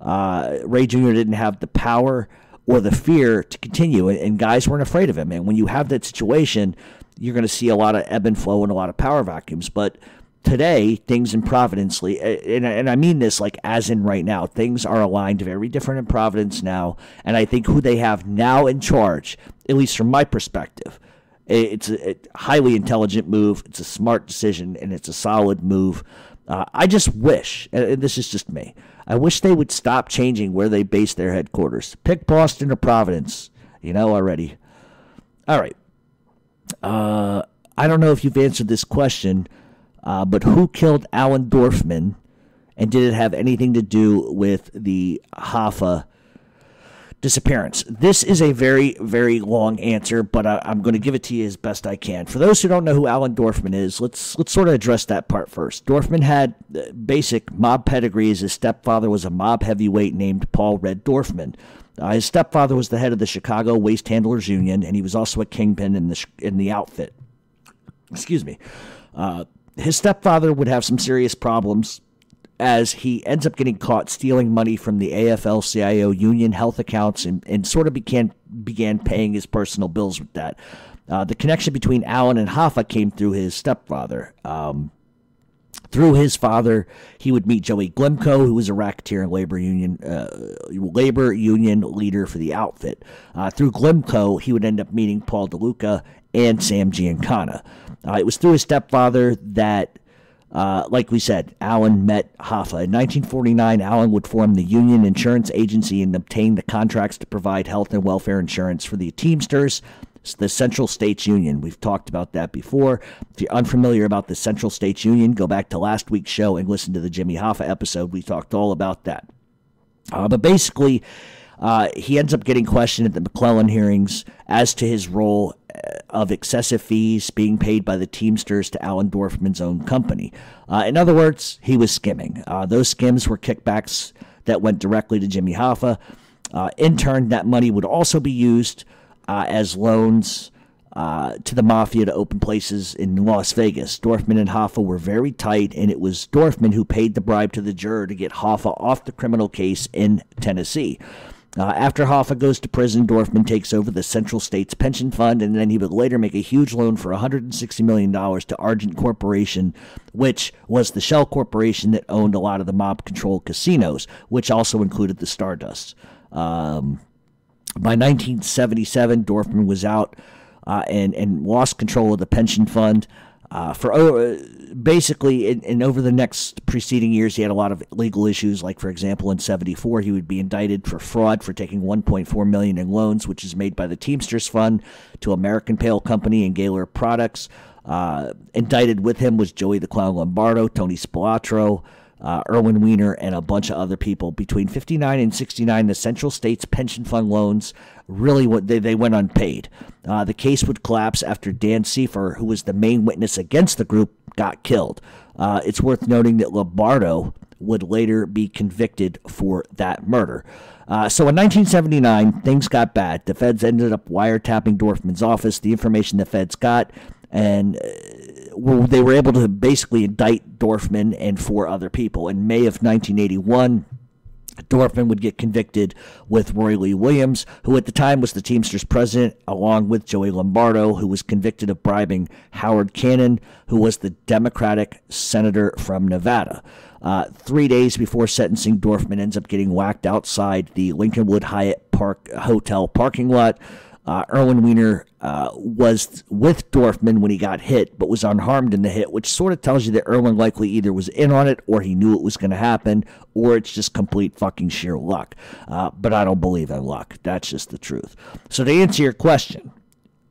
Uh, Ray Jr. didn't have the power or the fear to continue, and, and guys weren't afraid of him. And when you have that situation, you're going to see a lot of ebb and flow and a lot of power vacuums. But today, things in Providence, and, and I mean this like as in right now, things are aligned very different in Providence now. And I think who they have now in charge, at least from my perspective, it's a, highly intelligent move. It's a smart decision, and it's a solid move. Uh, I just wish, and this is just me, I wish they would stop changing where they base their headquarters. Pick Boston or Providence. You know already. All right. Uh, I don't know if you've answered this question, uh, but who killed Allen Dorfman, and did it have anything to do with the Hoffa disappearance? This is a very, very long answer, but I, am going to give it to you as best I can. For those who don't know who Allen Dorfman is, let's let's sort of address that part first. Dorfman had uh, basic mob pedigree. His stepfather was a mob heavyweight named Paul Red Dorfman. Uh, his stepfather was the head of the Chicago Waste Handlers Union, and he was also a kingpin in the in the outfit. Excuse me. Uh, his stepfather would have some serious problems as he ends up getting caught stealing money from the AFL CIO union health accounts and, and sort of began began paying his personal bills with that. Uh, the connection between Allen and Hoffa came through his stepfather. Um, through his father, he would meet Joey Glimco, who was a racketeer and labor union uh, labor union leader for the outfit. Uh, through Glimco, he would end up meeting Paul DeLuca and Sam Giancana. Uh, it was through his stepfather that uh, like we said, Allen met Hoffa. In 1949, Allen would form the Union Insurance Agency and obtain the contracts to provide health and welfare insurance for the Teamsters, the Central States Union. We've talked about that before. If you're unfamiliar about the Central States Union, go back to last week's show and listen to the Jimmy Hoffa episode. We talked all about that. Uh, but basically, uh, he ends up getting questioned at the McClellan hearings as to his role of excessive fees being paid by the Teamsters to Allen Dorfman's own company. Uh, in other words, he was skimming. Uh, those skims were kickbacks that went directly to Jimmy Hoffa. Uh, in turn, that money would also be used uh, as loans. to the mafia to open places in Las Vegas. Dorfman and Hoffa were very tight, and it was Dorfman who paid the bribe to the juror to get Hoffa off the criminal case in Tennessee. Uh, after Hoffa goes to prison, Dorfman takes over the Central States Pension Fund, and then he would later make a huge loan for $160 million to Argent Corporation, which was the shell corporation that owned a lot of the mob controlled casinos, which also included the Stardust. Um, by 1977, Dorfman was out uh, and, and lost control of the pension fund. Uh, for uh, basically, in over the next preceding years, he had a lot of legal issues. Like, for example, in '74, he would be indicted for fraud for taking 1.4 million in loans, which is made by the Teamsters Fund to American Pail Company and Gaylor Products. Uh, indicted with him was Joey the Clown Lombardo, Tony Spilotro, uh, Irwin Weiner, and a bunch of other people. Between 59 and 69, the Central States Pension Fund loans really they, they went unpaid. Uh, the case would collapse after Dan Seifert, who was the main witness against the group, got killed. Uh, it's worth noting that Lombardo would later be convicted for that murder. Uh, so in 1979, things got bad. The feds ended up wiretapping Dorfman's office. The information the feds got and uh, they were able to basically indict Dorfman and four other people. In May of 1981, Dorfman would get convicted with Roy Lee Williams, who at the time was the Teamsters president, along with Joey Lombardo, who was convicted of bribing Howard Cannon, who was the Democratic senator from Nevada. Uh, three days before sentencing, Dorfman ends up getting whacked outside the Lincolnwood Hyatt Park Hotel parking lot. Uh, Irwin Weiner uh, was with Dorfman when he got hit, but was unharmed in the hit, which sort of tells you that Irwin likely either was in on it or he knew it was going to happen, or it's just complete fucking sheer luck. Uh, but I don't believe in luck. That's just the truth. So to answer your question,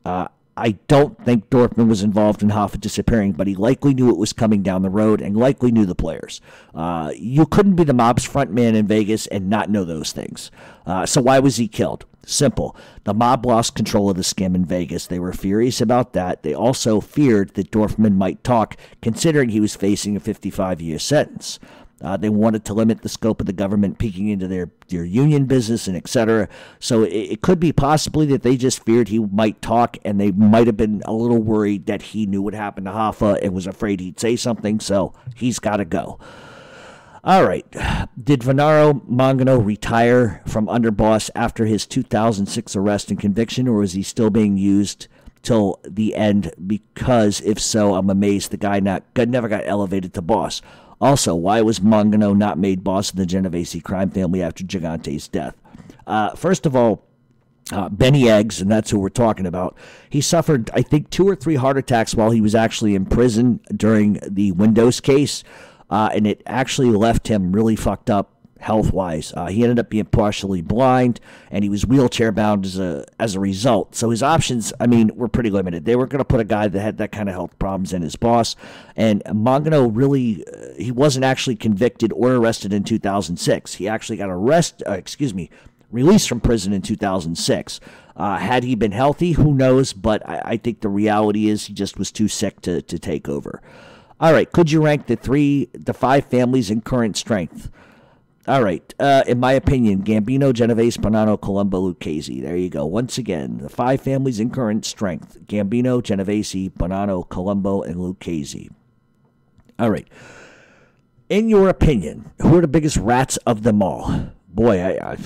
uh, I don't think Dorfman was involved in Hoffa disappearing, but he likely knew it was coming down the road and likely knew the players. Uh, you couldn't be the mob's front man in Vegas and not know those things. Uh, so why was he killed? Simple. The mob lost control of the skim in Vegas. They were furious about that. They also feared that Dorfman might talk, considering he was facing a 55 year sentence. Uh, they wanted to limit the scope of the government peeking into their, their union business and etc. So it, it could be possibly that they just feared he might talk and they might have been a little worried that he knew what happened to Hoffa and was afraid he'd say something. So he's got to go. All right. Did Venero Mangano retire from underboss after his 2006 arrest and conviction, or is he still being used till the end? Because if so, I'm amazed the guy not never got elevated to boss. Also, why was Mangano not made boss of the Genovese crime family after Gigante's death? Uh, first of all, uh, Benny Eggs, and that's who we're talking about. He suffered, I think, two or three heart attacks while he was actually in prison during the Windows case, uh, and it actually left him really fucked up health wise. Uh, he ended up being partially blind, and he was wheelchair bound as a as a result. So his options, I mean, were pretty limited. They were going to put a guy that had that kind of health problems in his boss, and Mangano really uh, he wasn't actually convicted or arrested in 2006. He actually got arrested. Uh, excuse me. Released from prison in 2006. Uh, had he been healthy, who knows? But I, I think the reality is he just was too sick to, to take over. All right, could you rank the three, the five families in current strength? All right. Uh, in my opinion, Gambino, Genovese, Bonanno, Colombo, Lucchese. There you go. Once again, the five families in current strength Gambino, Genovese, Bonanno, Colombo, and Lucchese. All right. In your opinion, who are the biggest rats of them all? Boy, I, I,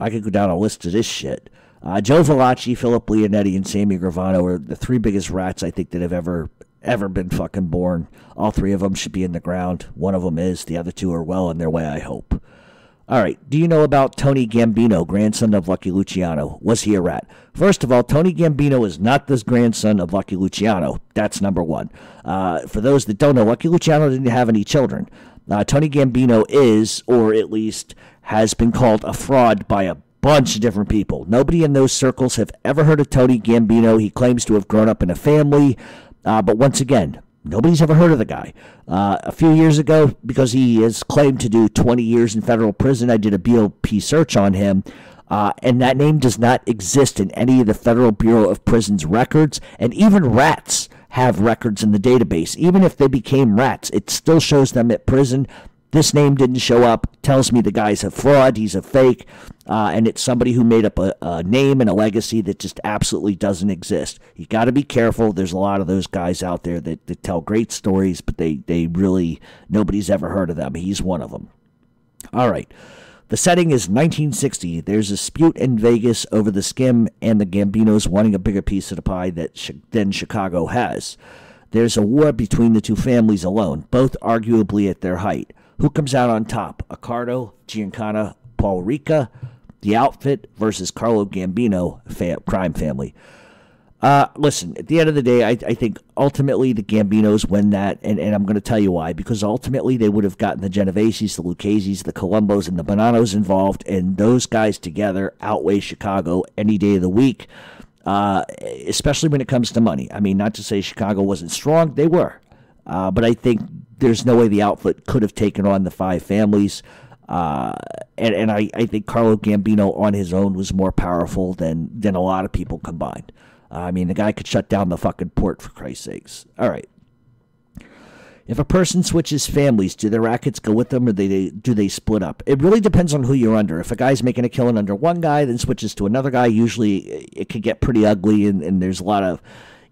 I could go down a list of this shit. Uh, Joe Valachi, Philip Leonetti, and Sammy Gravano are the three biggest rats I think that have ever ever been fucking born. All three of them should be in the ground. One of them is. The other two are well on their way, I hope. All right. Do you know about Tony Gambino, grandson of Lucky Luciano? Was he a rat? First of all, Tony Gambino is not the grandson of Lucky Luciano. That's number one. Uh, for those that don't know, Lucky Luciano didn't have any children. Uh, Tony Gambino is, or at least has been called a fraud by a bunch of different people. Nobody in those circles have ever heard of Tony Gambino. He claims to have grown up in a family, uh, but once again, Nobody's ever heard of the guy. Uh, a few years ago, because he is claimed to do 20 years in federal prison, I did a BOP search on him. Uh, and that name does not exist in any of the Federal Bureau of Prisons records. And even rats have records in the database. Even if they became rats, it still shows them at prison. This name didn't show up. Tells me the guy's a fraud. He's a fake. Uh, and it's somebody who made up a, a, name and a legacy that just absolutely doesn't exist. You got to be careful. There's a lot of those guys out there that, that tell great stories, but they, they really, nobody's ever heard of them. He's one of them. All right. The setting is 1960. There's a dispute in Vegas over the skim and the Gambinos wanting a bigger piece of the pie that than Chicago has. There's a war between the two families alone, both arguably at their height. Who comes out on top? Accardo, Giancana, Paul Ricca, the outfit versus Carlo Gambino crime family. Uh, listen, at the end of the day, I, I think ultimately the Gambinos win that, and, and I'm going to tell you why. Because ultimately they would have gotten the Genoveses, the Luccheses, the Colombos, and the Bonannos involved, and those guys together outweigh Chicago any day of the week, uh, especially when it comes to money. I mean, not to say Chicago wasn't strong, they were. Uh, but I think there's no way the outfit could have taken on the five families. Uh, and and I, I think Carlo Gambino on his own was more powerful than, than a lot of people combined. Uh, I mean, the guy could shut down the fucking port for Christ's sakes. All right. If a person switches families, do the rackets go with them or do they, do they split up? It really depends on who you're under. If a guy's making a killing under one guy, then switches to another guy, usually it could get pretty ugly and, and there's a lot of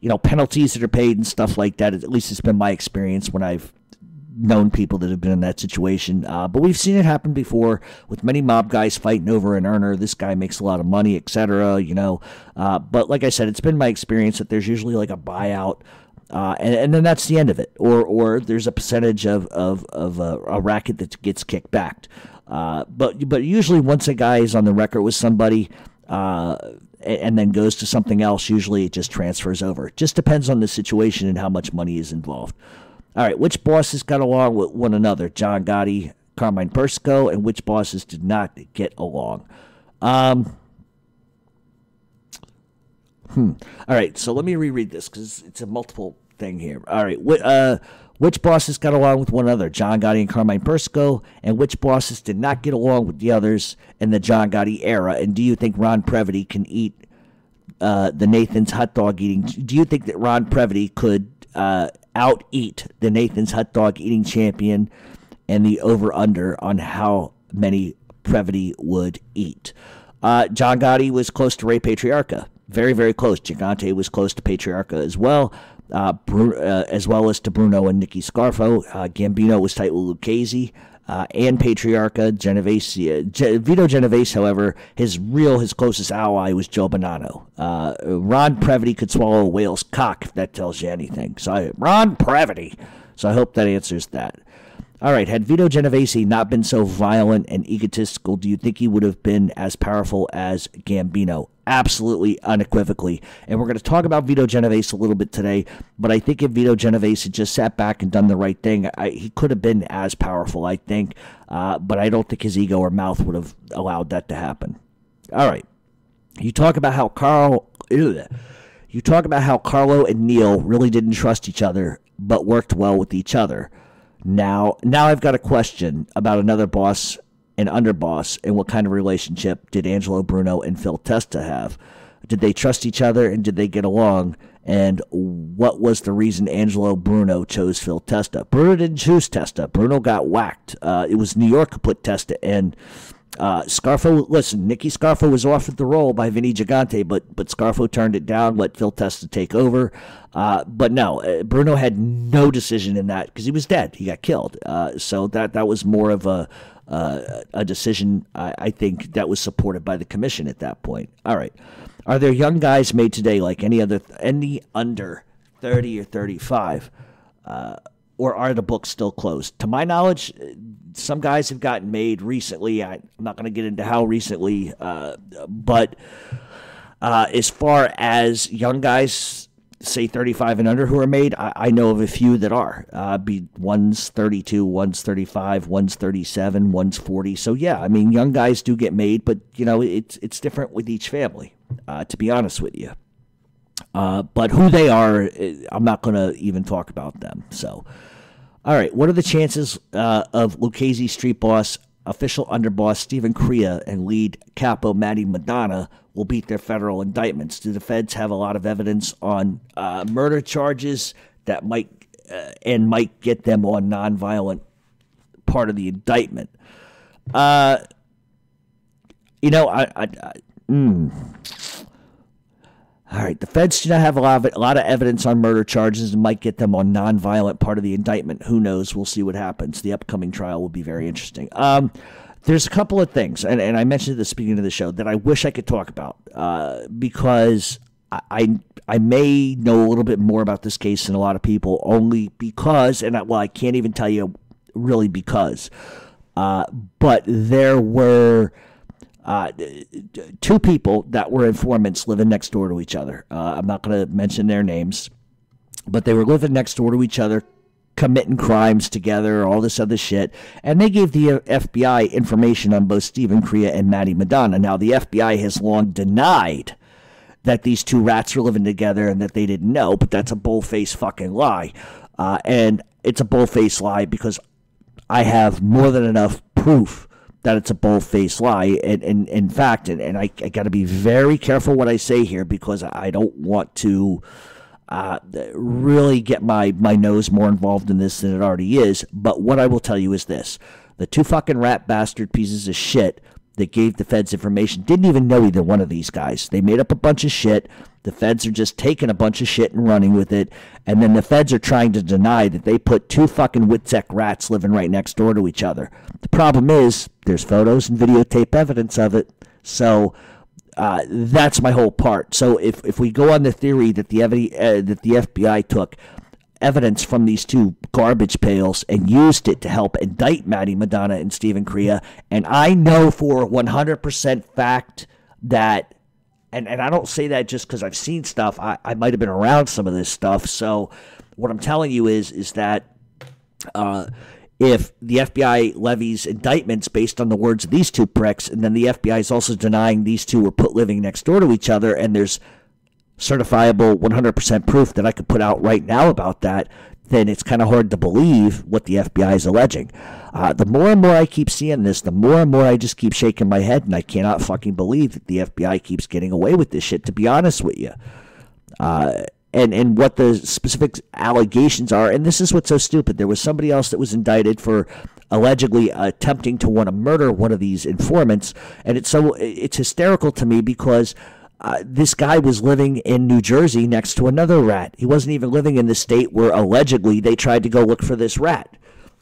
you know penalties that are paid and stuff like that. At least it's been my experience when I've known people that have been in that situation. Uh, but we've seen it happen before with many mob guys fighting over an earner. This guy makes a lot of money, etc. You know, uh, but like I said, it's been my experience that there's usually like a buyout. Uh, and, and, then that's the end of it, or or there's a percentage of of, of a, a racket that gets kicked back. Uh, but but usually once a guy is on the record with somebody, uh, and then goes to something else, usually it just transfers over. It just depends on the situation and how much money is involved. All right, which bosses got along with one another? John Gotti, Carmine Persico, and which bosses did not get along? Um, hmm. All right, so let me reread this because it's a multiple thing here. All right, wh- uh, which bosses got along with one another? John Gotti and Carmine Persico, and which bosses did not get along with the others in the John Gotti era? And do you think Ron Previte can eat uh, the Nathan's hot dog eating? Do you think that Ron Previte could uh, out eat the Nathan's hot dog eating champion and the over under on how many Previte would eat. Uh, John Gotti was close to Ray Patriarca. Very, very close. Gigante was close to Patriarca as well, uh, Bru- uh, as well as to Bruno and Nicky Scarfo. Uh, Gambino was tight with Lucchese. Uh, and Patriarca, Genovese, Ge- Vito Genovese, however, his real, his closest ally was Joe Bonanno. Uh, Ron Previte could swallow a whale's cock, if that tells you anything. So, I, Ron Previte. So I hope that answers that. All right, had Vito Genovese not been so violent and egotistical, do you think he would have been as powerful as Gambino? Absolutely, unequivocally. And we're going to talk about Vito Genovese a little bit today, but I think if Vito Genovese had just sat back and done the right thing, I, he could have been as powerful, I think. Uh, but I don't think his ego or mouth would have allowed that to happen. All right. You talk about how Carl. Ugh. You talk about how Carlo and Neil really didn't trust each other, but worked well with each other. Now, now I've got a question about another boss and underboss, and what kind of relationship did Angelo Bruno and Phil Testa have? Did they trust each other and did they get along? And what was the reason Angelo Bruno chose Phil Testa? Bruno didn't choose Testa. Bruno got whacked. Uh, it was New York who put Testa in. Uh, Scarfo, listen, Nicky Scarfo was offered the role by Vinny Gigante, but but Scarfo turned it down, let Phil Testa take over. Uh, but no, uh, Bruno had no decision in that because he was dead. He got killed. Uh, so that that was more of a uh, a decision I, I think that was supported by the commission at that point. All right, are there young guys made today like any other any under thirty or thirty five? Uh, or are the books still closed? To my knowledge, some guys have gotten made recently. I, am not going to get into how recently, uh, but uh, as far as young guys, say 35 and under, who are made, I, I know of a few that are. Uh, be one's 32, one's 35, one's 37, one's 40. So yeah, I mean, young guys do get made, but you know, it's it's different with each family. Uh, to be honest with you. Uh, but who they are, I'm not going to even talk about them. So, all right, what are the chances uh, of Lucchese Street Boss, official underboss Steven Crea, and lead capo Matty Madonna will beat their federal indictments? Do the feds have a lot of evidence on uh, murder charges that might uh, and might get them on nonviolent part of the indictment? Uh, you know, I, I, I mm. All right, the feds do not have a lot of a lot of evidence on murder charges and might get them on nonviolent part of the indictment. Who knows? We'll see what happens. The upcoming trial will be very interesting. Um, there's a couple of things, and, and I mentioned at the beginning of the show that I wish I could talk about uh, because I, I I may know a little bit more about this case than a lot of people, only because, and I, well, I can't even tell you really because, uh, but there were uh, two people that were informants living next door to each other. Uh, I'm not going to mention their names, but they were living next door to each other, committing crimes together, all this other shit. And they gave the FBI information on both Steven Crea and Matty Madonna. Now, the FBI has long denied that these two rats were living together and that they didn't know, but that's a bullface fucking lie. Uh, and it's a bullface lie because I have more than enough proof that it's a bold-faced lie. And, and in fact, and, and I, I got to be very careful what I say here because I don't want to uh, really get my, my nose more involved in this than it already is. But what I will tell you is this. The two fucking rat bastard pieces of shit that gave the feds information didn't even know either one of these guys. They made up a bunch of shit. The feds are just taking a bunch of shit and running with it. And then the feds are trying to deny that they put two fucking Witsec rats living right next door to each other. The problem is there's photos and videotape evidence of it. So uh, that's my whole part. So if, if we go on the theory that the, uh, that the FBI took evidence from these two garbage pails and used it to help indict Matty Madonna and Steven Crea. And I know for 100% fact that, and, and I don't say that just because I've seen stuff, I, I might have been around some of this stuff. So what I'm telling you is, is that uh, if the FBI levies indictments based on the words of these two pricks, and then the FBI is also denying these two were put living next door to each other, and there's certifiable 100% proof that I could put out right now about that, then it's kind of hard to believe what the FBI is alleging. Uh, the more and more I keep seeing this, the more and more I just keep shaking my head, and I cannot fucking believe that the FBI keeps getting away with this shit, to be honest with you. Uh, and and what the specific allegations are. And this is what's so stupid. There was somebody else that was indicted for allegedly attempting to want to murder one of these informants, and it's so it's hysterical to me because. Uh, this guy was living in New Jersey next to another rat. He wasn't even living in the state where allegedly they tried to go look for this rat.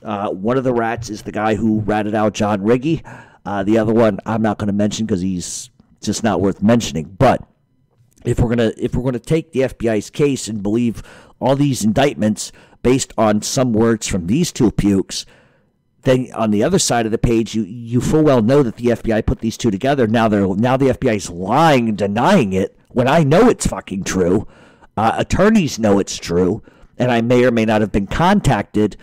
Uh, one of the rats is the guy who ratted out John Riggi. Uh, the other one I'm not going to mention because he's just not worth mentioning. But if we're gonna if we're gonna take the FBI's case and believe all these indictments based on some words from these two pukes, then on the other side of the page, you you full well know that the FBI put these two together. Now they're now the FBI is lying and denying it when I know it's fucking true. Uh, attorneys know it's true, and I may or may not have been contacted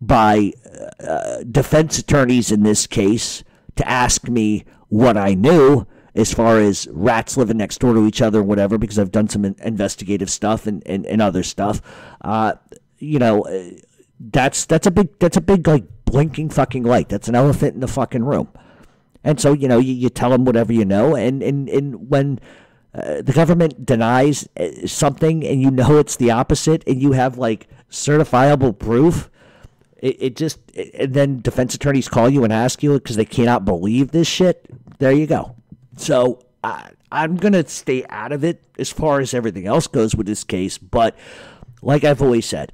by uh, defense attorneys in this case to ask me what I knew as far as rats living next door to each other and whatever, because I've done some investigative stuff and, and, and other stuff. Uh, you know, uh, that's that's a big that's a big like blinking fucking light. That's an elephant in the fucking room. And so you know you, you tell them whatever you know, and and and when. Uh, the government denies uh, something and you know it's the opposite and you have like certifiable proof it, it just it, and then defense attorneys call you and ask you because they cannot believe this shit there you go so I, I'm going to stay out of it as far as everything else goes with this case. But like I've always said,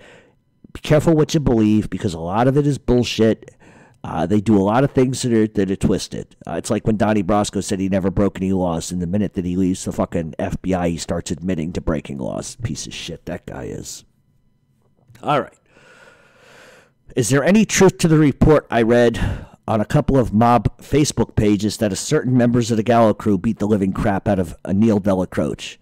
be careful what you believe because a lot of it is bullshit. Uh, they do a lot of things that are that are twisted. Uh, it's like when Donnie Brasco said he never broke any laws, and the minute that he leaves the fucking FBI, he starts admitting to breaking laws. Piece of shit that guy is. All right. Is there any truth to the report I read on a couple of mob Facebook pages that a certain members of the Gallo crew beat the living crap out of Neil Dellacroce.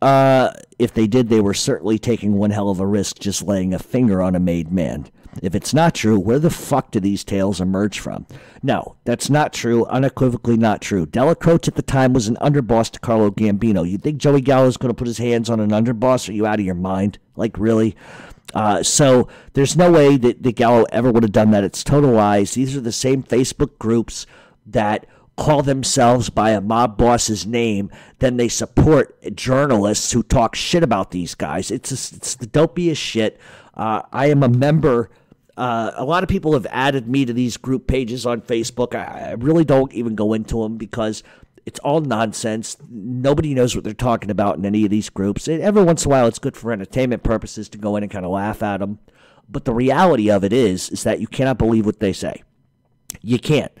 Uh, if they did, they were certainly taking one hell of a risk just laying a finger on a made man. If it's not true, where the fuck do these tales emerge from? No, that's not true, unequivocally not true. Dellacroce at the time was an underboss to Carlo Gambino. You think Joey Gallo's going to put his hands on an underboss? Are you out of your mind? Like, really? Uh, so there's no way that, that Gallo ever would have done that. It's total lies. These are the same Facebook groups that call themselves by a mob boss's name, then they support journalists who talk shit about these guys. It's just, it's the dopiest shit. Uh, I am a member. Uh, a lot of people have added me to these group pages on Facebook. I, I really don't even go into them because it's all nonsense. Nobody knows what they're talking about in any of these groups. Every once in a while, it's good for entertainment purposes to go in and kind of laugh at them. But the reality of it is, is that you cannot believe what they say. You can't.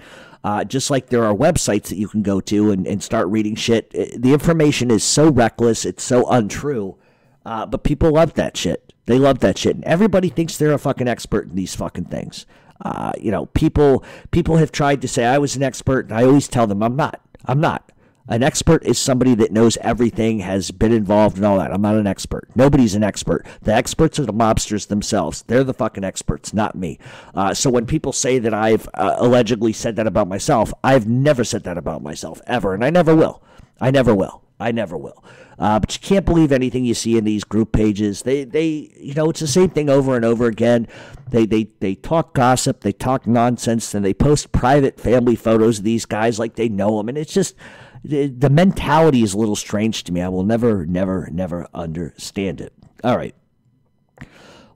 Uh, just like there are websites that you can go to and, and start reading shit. The information is so reckless, it's so untrue. Uh, but people love that shit. They love that shit. And everybody thinks they're a fucking expert in these fucking things. Uh, you know, people people have tried to say I was an expert, and I always tell them I'm not. I'm not. An expert is somebody that knows everything, has been involved and all that. I'm not an expert. Nobody's an expert. The experts are the mobsters themselves. They're the fucking experts, not me. Uh, so when people say that I've uh, allegedly said that about myself, I've never said that about myself ever, and I never will. I never will. I never will. Uh, but you can't believe anything you see in these group pages. They, they, you know, it's the same thing over and over again. They, they, they talk gossip, they talk nonsense, and they post private family photos of these guys like they know them, and it's just the mentality is a little strange to me. I will never, never, never understand it. All right.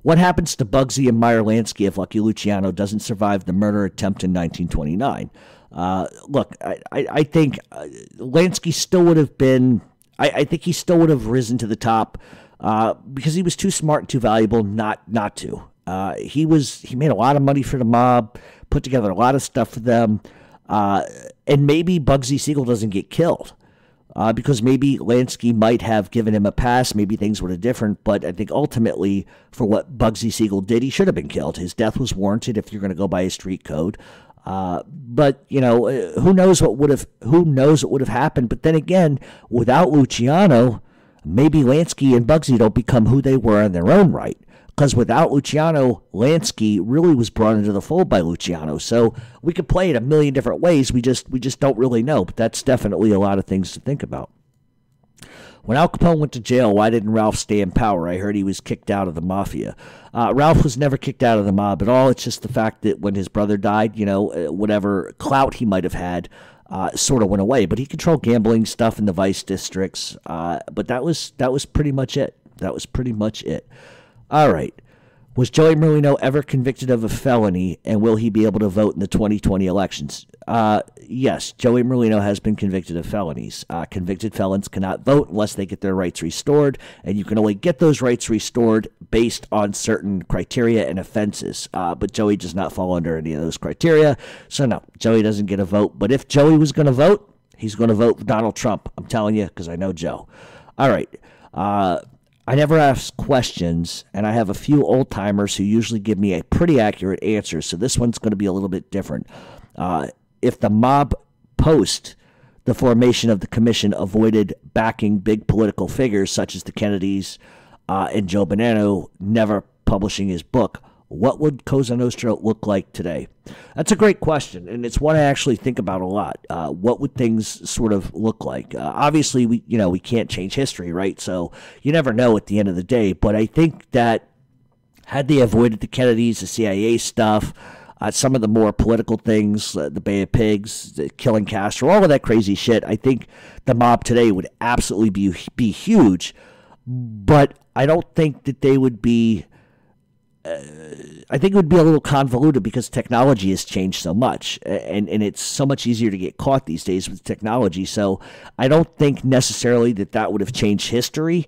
What happens to Bugsy and Meyer Lansky if Lucky Luciano doesn't survive the murder attempt in 1929? Uh, look, I, I, I think uh, Lansky still would have been, I, I, think he still would have risen to the top uh, because he was too smart and too valuable not not to. Uh, he was he made a lot of money for the mob, put together a lot of stuff for them, uh, and maybe Bugsy Siegel doesn't get killed. Uh, because maybe Lansky might have given him a pass. Maybe things would have different. But I think ultimately, for what Bugsy Siegel did, he should have been killed. His death was warranted if you're going to go by a street code. Uh, but you know, uh, who knows what would have who knows what would have happened. But then again, without Luciano, maybe Lansky and Bugsy don't become who they were in their own right. Because without Luciano, Lansky really was brought into the fold by Luciano. So we could play it a million different ways. We just we just don't really know. But that's definitely a lot of things to think about. When Al Capone went to jail, why didn't Ralph stay in power? I heard he was kicked out of the mafia. Uh, Ralph was never kicked out of the mob at all. It's just the fact that when his brother died, you know, uh, whatever clout he might have had uh, sort of went away. But he controlled gambling stuff in the vice districts. Uh, but that was that was pretty much it. that was pretty much it. All right. Was Joey Merlino ever convicted of a felony, and will he be able to vote in the 2020 elections? Uh, yes, Joey Merlino has been convicted of felonies. Uh, convicted felons cannot vote unless they get their rights restored, and you can only get those rights restored based on certain criteria and offenses. Uh, but Joey does not fall under any of those criteria, so no, Joey doesn't get a vote. But if Joey was going to vote, he's going to vote Donald Trump. I'm telling you because I know Joe. All right. Uh, I never ask questions, and I have a few old timers who usually give me a pretty accurate answer. So this one's going to be a little bit different. Uh, if the mob post the formation of the commission avoided backing big political figures such as the Kennedys uh, and Joe Bonanno never publishing his book, what would Cosa Nostra look like today? That's a great question, and it's one I actually think about a lot. Uh, what would things sort of look like? Uh, obviously, we you know we can't change history, right? So you never know at the end of the day. But I think that had they avoided the Kennedys, the CIA stuff, uh, some of the more political things, uh, the Bay of Pigs, the killing Castro, all of that crazy shit, I think the mob today would absolutely be be huge. But I don't think that they would be I think it would be a little convoluted because technology has changed so much, and and it's so much easier to get caught these days with technology. So I don't think necessarily that that would have changed history.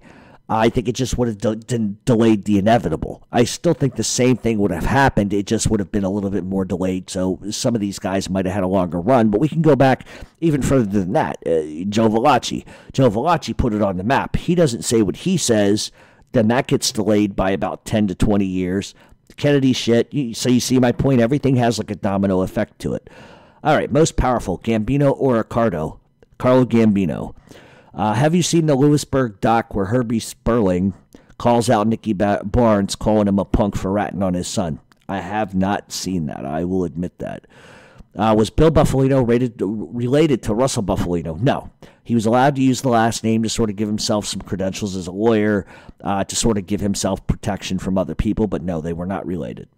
I think it just would have de- delayed the inevitable. I still think the same thing would have happened. It just would have been a little bit more delayed. So some of these guys might have had a longer run, but we can go back even further than that. Uh, Joe Valachi. Joe Valachi put it on the map. He doesn't say what he says then that gets delayed by about 10 to 20 years. Kennedy shit. So you see my point? Everything has like a domino effect to it. All right, most powerful, Gambino or Accardo? Carlo Gambino. Uh, have you seen the Lewisburg doc where Herbie Sperling calls out Nicky ba- Barnes, calling him a punk for ratting on his son? I have not seen that. I will admit that. Uh, was Bill Bufalino rated, related to Russell Bufalino? No. He was allowed to use the last name to sort of give himself some credentials as a lawyer, uh, to sort of give himself protection from other people, but no, they were not related.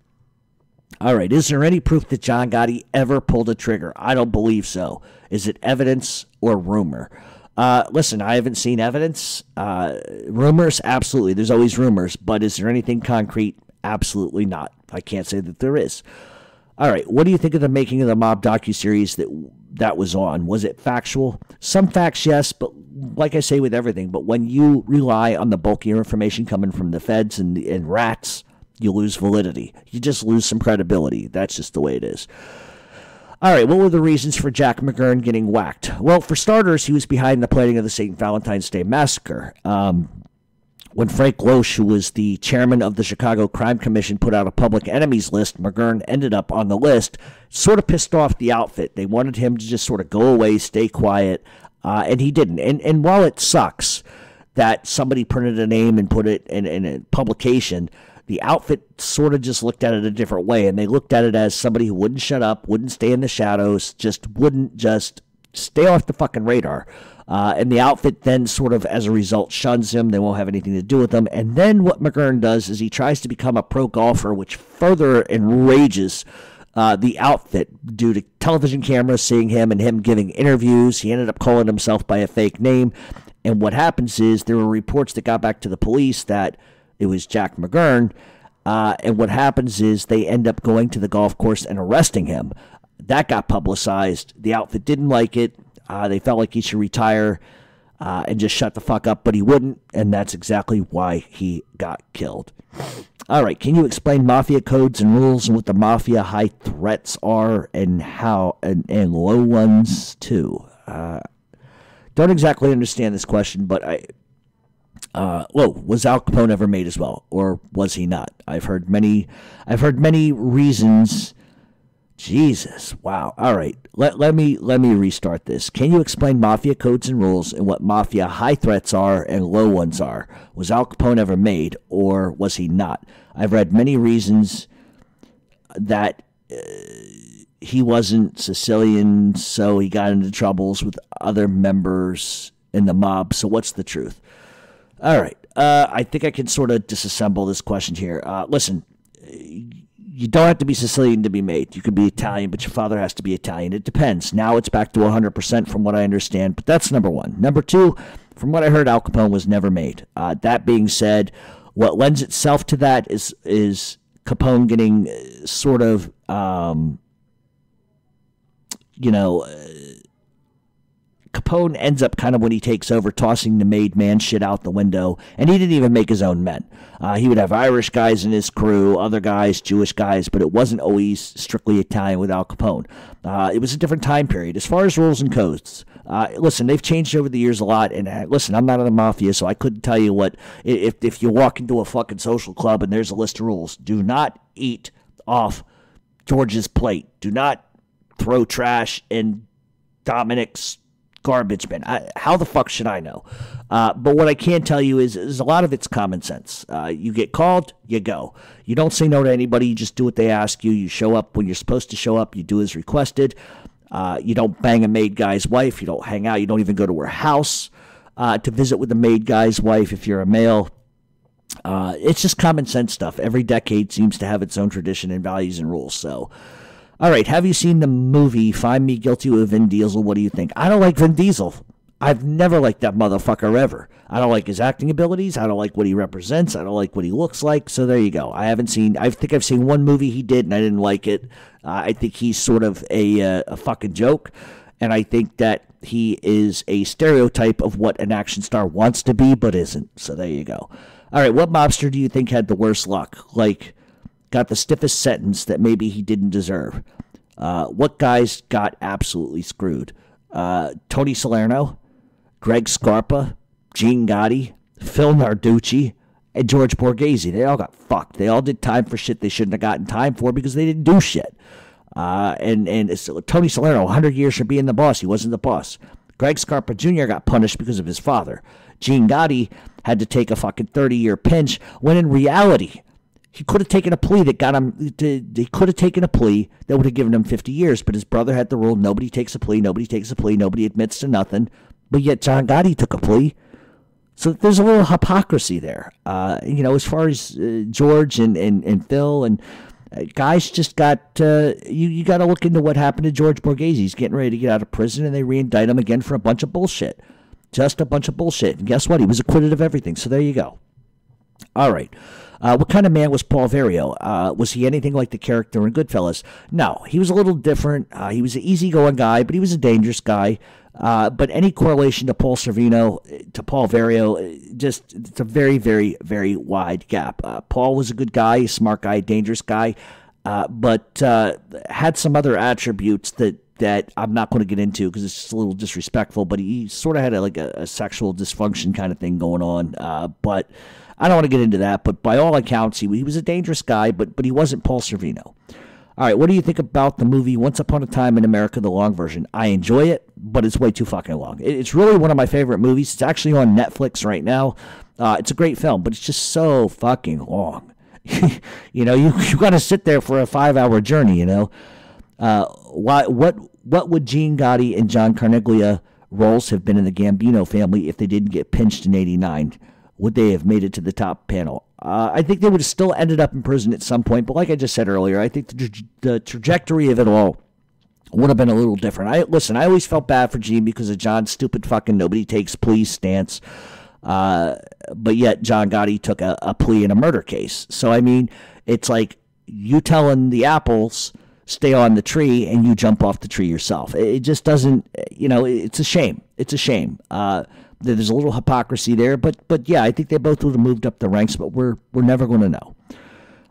All right, is there any proof that John Gotti ever pulled a trigger? I don't believe so. Is it evidence or rumor? Uh, listen, I haven't seen evidence. Uh, rumors, absolutely. There's always rumors, but is there anything concrete? Absolutely not. I can't say that there is. All right, what do you think of the making of the mob docu series that that was on? Was it factual? Some facts, yes, but like I say with everything, but when you rely on the bulkier information coming from the feds and and rats, you lose validity. You just lose some credibility. That's just the way it is. All right, what were the reasons for Jack McGurn getting whacked? Well, for starters, he was behind the planning of the St. Valentine's Day massacre. Um, when Frank Loesch, who was the chairman of the Chicago Crime Commission, put out a public enemies list, McGurn ended up on the list. Sort of pissed off the outfit. They wanted him to just sort of go away, stay quiet, uh, and he didn't. And and while it sucks that somebody printed a name and put it in, in a publication, the outfit sort of just looked at it a different way, and they looked at it as somebody who wouldn't shut up, wouldn't stay in the shadows, just wouldn't just stay off the fucking radar. Uh, and the outfit then sort of, as a result, shuns him. They won't have anything to do with him. And then what McGurn does is he tries to become a pro golfer, which further enrages uh, the outfit due to television cameras seeing him and him giving interviews. He ended up calling himself by a fake name. And what happens is there were reports that got back to the police that it was Jack McGurn. Uh, and what happens is they end up going to the golf course and arresting him. That got publicized. The outfit didn't like it. Uh, they felt like he should retire uh, and just shut the fuck up, but he wouldn't, and that's exactly why he got killed. All right, can you explain mafia codes and rules and what the mafia high threats are and how and, and low ones too? Uh, don't exactly understand this question, but I. Uh, whoa, was Al Capone ever made as well, or was he not? I've heard many, I've heard many reasons Jesus. Wow. All right. Let, let me let me restart this. Can you explain mafia codes and rules and what mafia high threats are and low ones are? Was Al Capone ever made or was he not? I've read many reasons that uh, he wasn't Sicilian, so he got into troubles with other members in the mob. So what's the truth? All right. Uh, I think I can sort of disassemble this question here. Uh, listen, you don't have to be Sicilian to be made. You could be Italian, but your father has to be Italian. It depends. Now it's back to 100% from what I understand, but that's number one. Number two, from what I heard, Al Capone was never made. Uh, that being said, what lends itself to that is is Capone getting uh, sort of, um, you know, uh, Capone ends up kind of when he takes over tossing the made man shit out the window, and he didn't even make his own men. Uh, he would have Irish guys in his crew, other guys, Jewish guys, but it wasn't always strictly Italian with Al Capone. Uh, it was a different time period. As far as rules and codes, uh, listen, they've changed over the years a lot. And uh, listen, I'm not in the mafia, so I couldn't tell you what if if you walk into a fucking social club and there's a list of rules. Do not eat off George's plate. Do not throw trash in Dominic's garbage bin. I, how the fuck should I know? Uh, but what I can tell you is, is a lot of it's common sense. Uh, you get called, you go. You don't say no to anybody. You just do what they ask you. You show up when you're supposed to show up. You do as requested. Uh, you don't bang a maid guy's wife. You don't hang out. You don't even go to her house uh, to visit with the maid guy's wife if you're a male. Uh, it's just common sense stuff. Every decade seems to have its own tradition and values and rules. So, all right, have you seen the movie Find Me Guilty with Vin Diesel? What do you think? I don't like Vin Diesel. I've never liked that motherfucker ever. I don't like his acting abilities. I don't like what he represents. I don't like what he looks like. So there you go. I haven't seen. I think I've seen one movie he did, and I didn't like it. Uh, I think he's sort of a uh, a fucking joke, and I think that he is a stereotype of what an action star wants to be, but isn't. So there you go. All right, what mobster do you think had the worst luck? Like, got the stiffest sentence that maybe he didn't deserve? Uh, what guys got absolutely screwed? Uh, Tony Salerno, Greg Scarpa, Gene Gotti, Phil Narducci, and George Borgesi. They all got fucked. They all did time for shit they shouldn't have gotten time for because they didn't do shit. Uh, and and Tony Salerno, 100 years for being the boss. He wasn't the boss. Greg Scarpa Jr. got punished because of his father. Gene Gotti had to take a fucking 30 year pinch when in reality, he could have taken a plea that got him. He could have taken a plea that would have given him 50 years, but his brother had the rule nobody takes a plea, nobody takes a plea, nobody admits to nothing. But yet John Gotti took a plea. So there's a little hypocrisy there. Uh, you know, as far as uh, George and, and, and Phil and uh, guys just got, uh, you, you got to look into what happened to George Borgesi. He's getting ready to get out of prison and they reindict him again for a bunch of bullshit. Just a bunch of bullshit. And guess what? He was acquitted of everything. So there you go. All right. Uh, what kind of man was Paul Vario? Uh, was he anything like the character in Goodfellas? No, he was a little different. Uh, he was an easygoing guy, but he was a dangerous guy. Uh, but any correlation to Paul Sorvino to Paul Vario, just it's a very, very, very wide gap. Uh, Paul was a good guy, smart guy, dangerous guy, uh, but had some other attributes that that I'm not going to get into because it's just a little disrespectful. But he sort of had a, like a, a, sexual dysfunction kind of thing going on. Uh, but I don't want to get into that. But by all accounts, he, he was a dangerous guy, but but he wasn't Paul Sorvino. All right, what do you think about the movie Once Upon a Time in America, the long version? I enjoy it, but it's way too fucking long. It's really one of my favorite movies. It's actually on Netflix right now. Uh, it's a great film, but it's just so fucking long. you know, you you got to sit there for a five hour journey. You know, uh, why what what would Gene Gotti and John Carneglia roles have been in the Gambino family if they didn't get pinched in '89? Would they have made it to the top panel? Uh, I think they would have still ended up in prison at some point. But like I just said earlier, I think the, tra- the trajectory of it all would have been a little different. I listen. I always felt bad for Gene because of John's stupid fucking nobody takes pleas stance. Uh, but yet John Gotti took a, a plea in a murder case. So I mean, it's like you telling the apples stay on the tree and you jump off the tree yourself. It just doesn't, you know, it's a shame. It's a shame. Uh, there's a little hypocrisy there, but but yeah, I think they both would have moved up the ranks, but we're we're never going to know.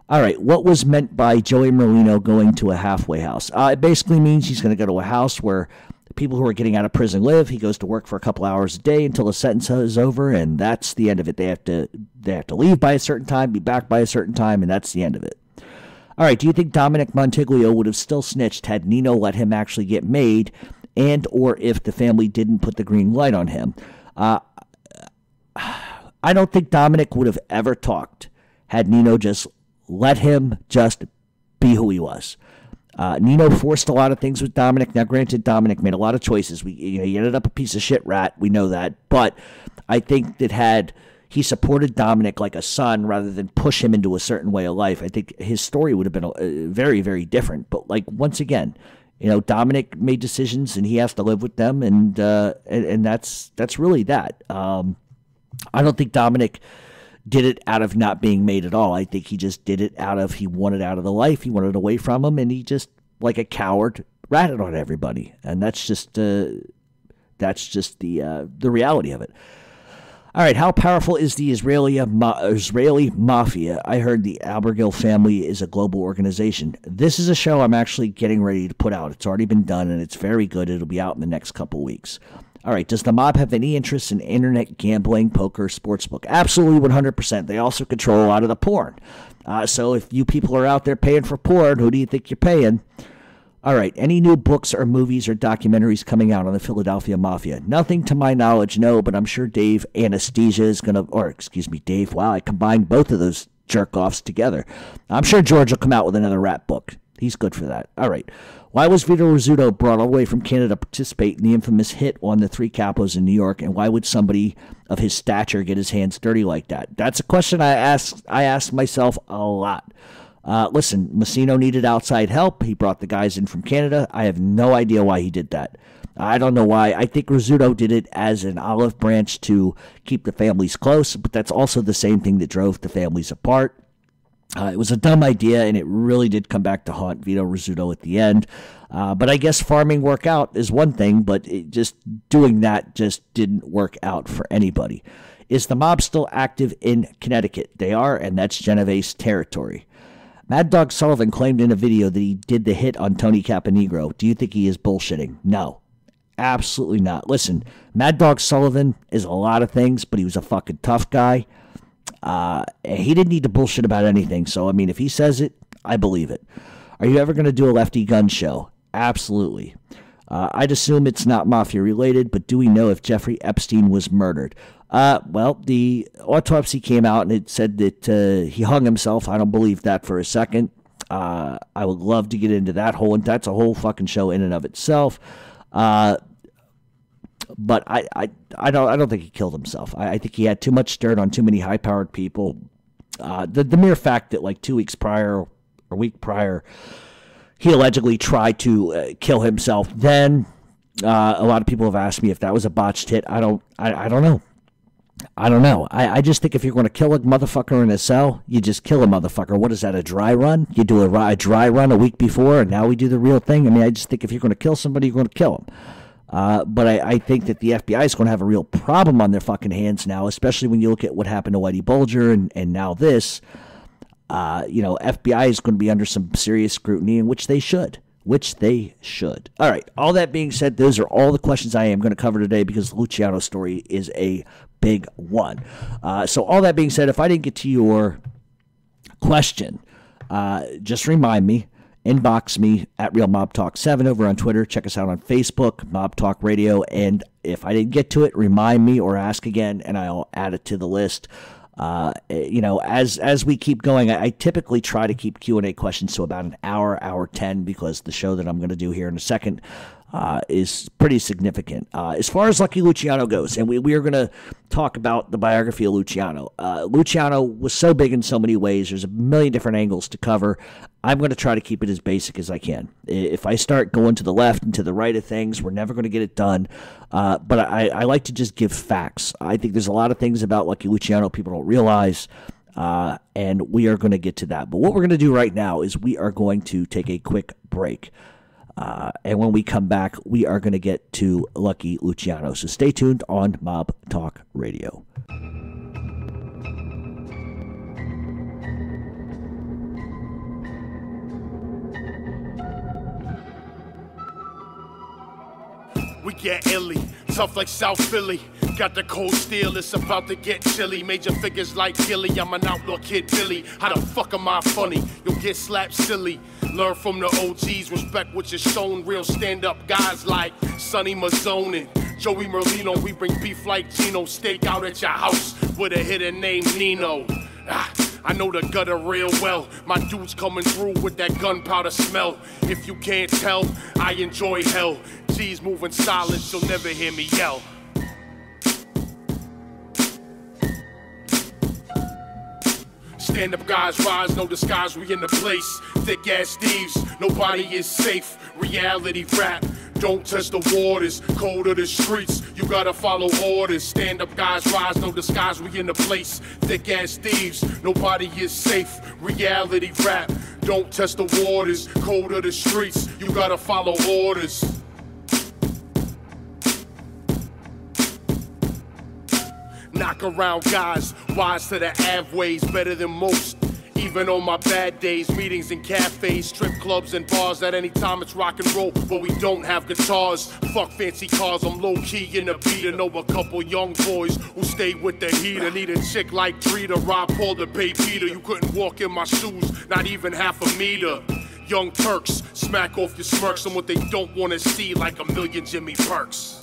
All right, what was meant by Joey Merlino going to a halfway house? Uh, it basically means he's going to go to a house where people who are getting out of prison live. He goes to work for a couple hours a day until the sentence is over, and that's the end of it. They have to they have to leave by a certain time, be back by a certain time, and that's the end of it. All right, do you think Dominic Montiglio would have still snitched had Nino let him actually get made, and or if the family didn't put the green light on him? Uh, I don't think Dominic would have ever talked had Nino just let him just be who he was. Uh, Nino forced a lot of things with Dominic. Now, granted, Dominic made a lot of choices. We, you know, he ended up a piece of shit rat. We know that, but I think that had he supported Dominic like a son rather than push him into a certain way of life, I think his story would have been very, very different. But like once again, You know, Dominic made decisions and he has to live with them, and uh, and, and that's that's really that. Um, I don't think Dominic did it out of not being made at all. I think he just did it out of he wanted out of the life, he wanted away from him, and he just like a coward ratted on everybody, and that's just uh, that's just the uh, the reality of it. All right, how powerful is the Israeli ma- Israeli mafia? I heard the Abergil family is a global organization. This is a show I'm actually getting ready to put out. It's already been done and it's very good. It'll be out in the next couple weeks. All right, does the mob have any interest in internet gambling, poker, sportsbook? Absolutely 100%. They also control a lot of the porn. Uh, so if you people are out there paying for porn, who do you think you're paying? All right. Any new books or movies or documentaries coming out on the Philadelphia Mafia? Nothing to my knowledge, no, but I'm sure Dave Anastasia is going to, or excuse me, Dave, wow, I combined both of those jerk offs together. I'm sure George will come out with another rap book. He's good for that. All right. Why was Vito Rizzuto brought all the way from Canada to participate in the infamous hit on the Three Capos in New York? And why would somebody of his stature get his hands dirty like that? That's a question I ask I ask myself a lot. Uh, listen, Massino needed outside help. He brought the guys in from Canada. I have no idea why he did that. I don't know why. I think Rizzuto did it as an olive branch to keep the families close, but that's also the same thing that drove the families apart. Uh, it was a dumb idea, and it really did come back to haunt Vito Rizzuto at the end. Uh, but I guess farming work out is one thing, but just doing that just didn't work out for anybody. Is the mob still active in Connecticut? They are, and that's Genovese territory. Mad Dog Sullivan claimed in a video that he did the hit on Tony Caponigro. Do you think he is bullshitting? No. Absolutely not. Listen, Mad Dog Sullivan is a lot of things, but he was a fucking tough guy. Uh, he didn't need to bullshit about anything. So, I mean, if he says it, I believe it. Are you ever going to do a lefty gun show? Absolutely. Uh, I'd assume it's not mafia related, but do we know if Jeffrey Epstein was murdered? Uh, well, the autopsy came out and it said that uh, he hung himself. I don't believe that for a second. Uh, I would love to get into that whole, and that's a whole fucking show in and of itself. Uh, but I, I, I don't, I don't think he killed himself. I, I think he had too much dirt on too many high-powered people. Uh, the the mere fact that like two weeks prior, or a week prior, he allegedly tried to uh, kill himself. Then uh, a lot of people have asked me if that was a botched hit. I don't, I, I don't know. I don't know. I, I just think if you're going to kill a motherfucker in a cell, you just kill a motherfucker. What is that, a dry run? You do a, a dry run a week before, and now we do the real thing? I mean, I just think if you're going to kill somebody, you're going to kill them. Uh, but I, I, think that the FBI is going to have a real problem on their fucking hands now, especially when you look at what happened to Whitey Bulger and, and now this. Uh, you know, FBI is going to be under some serious scrutiny, in which they should. Which they should. All right. All that being said, those are all the questions I am going to cover today because the Luciano story is a big one. Uh, so, all that being said, if I didn't get to your question, uh, just remind me. Inbox me at Real Mob Talk 7 over on Twitter. Check us out on Facebook, Mob Talk Radio. And if I didn't get to it, remind me or ask again, and I'll add it to the list. Uh, you know, as as we keep going, I, I typically try to keep Q and A questions to about an hour, hour ten, because the show that I'm going to do here in a second uh, is pretty significant. Uh, as far as Lucky Luciano goes, and we, we are going to talk about the biography of Luciano. Uh, Luciano was so big in so many ways. There's a million different angles to cover. I'm going to try to keep it as basic as I can. If I start going to the left and to the right of things, we're never going to get it done. Uh, but I, I like to just give facts. I think there's a lot of things about Lucky Luciano people don't realize. Uh, and we are going to get to that. But what we're going to do right now is we are going to take a quick break. Uh, and when we come back, we are going to get to Lucky Luciano. So stay tuned on Mob Talk Radio. We get illy, tough like South Philly. Got the cold steel, it's about to get chilly. Major figures like Gilly, I'm an outlaw kid Billy. How the fuck am I funny? You'll get slapped silly. Learn from the OGs, respect what you're shown. Real stand up guys like Sonny Mazzone and Joey Merlino. We bring beef like Gino, steak out at your house with a hidden name Nino. Ah. I know the gutter real well. My dudes coming through with that gunpowder smell. If you can't tell, I enjoy hell. G's moving silent, you'll never hear me yell. Stand up guys rise, no disguise, we in the place. Thick ass thieves, nobody is safe. Reality rap. Don't test the waters, cold of the streets. You gotta follow orders. Stand up, guys, rise, no disguise. We in the place. Thick ass thieves, nobody is safe. Reality rap. Don't test the waters, cold of the streets. You gotta follow orders. Knock around guys, wise to the Avways, better than most. Even on my bad days, meetings in cafes, strip clubs and bars. At any time it's rock and roll, but we don't have guitars. Fuck fancy cars, I'm low key in the beat. I know a couple young boys who stay with the heater. Need a chick like Tree to rob Paul to pay Peter. You couldn't walk in my shoes, not even half a meter. Young Turks, smack off your smirks on what they don't wanna see, like a million Jimmy Perks.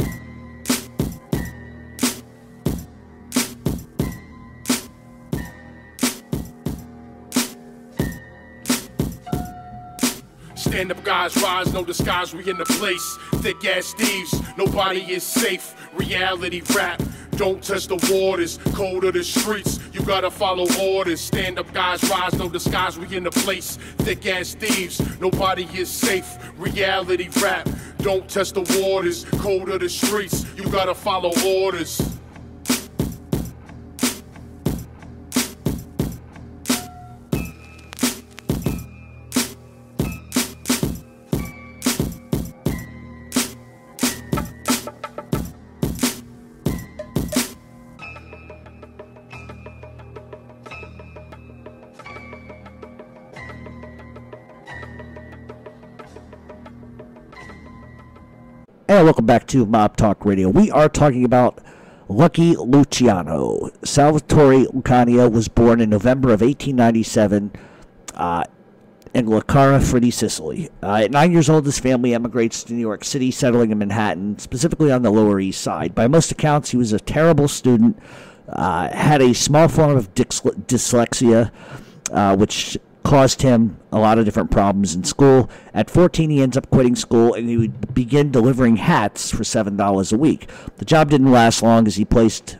Stand up guys rise, no disguise, we in the place. Thick ass thieves, nobody is safe. Reality rap, don't test the waters. Cold of the streets, you gotta follow orders. Stand up guys rise, no disguise, we in the place. Thick ass thieves, nobody is safe. Reality rap, don't test the waters. Cold of the streets, you gotta follow orders. And welcome back to Mob Talk Radio. We are talking about Lucky Luciano. Salvatore Lucania was born in November of 1897 uh, in Lercara, Friddi, Sicily. Uh, at nine years old, his family emigrates to New York City, settling in Manhattan, specifically on the Lower East Side. By most accounts, he was a terrible student, uh, had a small form of dyslexia, uh, which caused him a lot of different problems in school. At 14, he ends up quitting school and he would begin delivering hats for $7 a week. The job didn't last long as he placed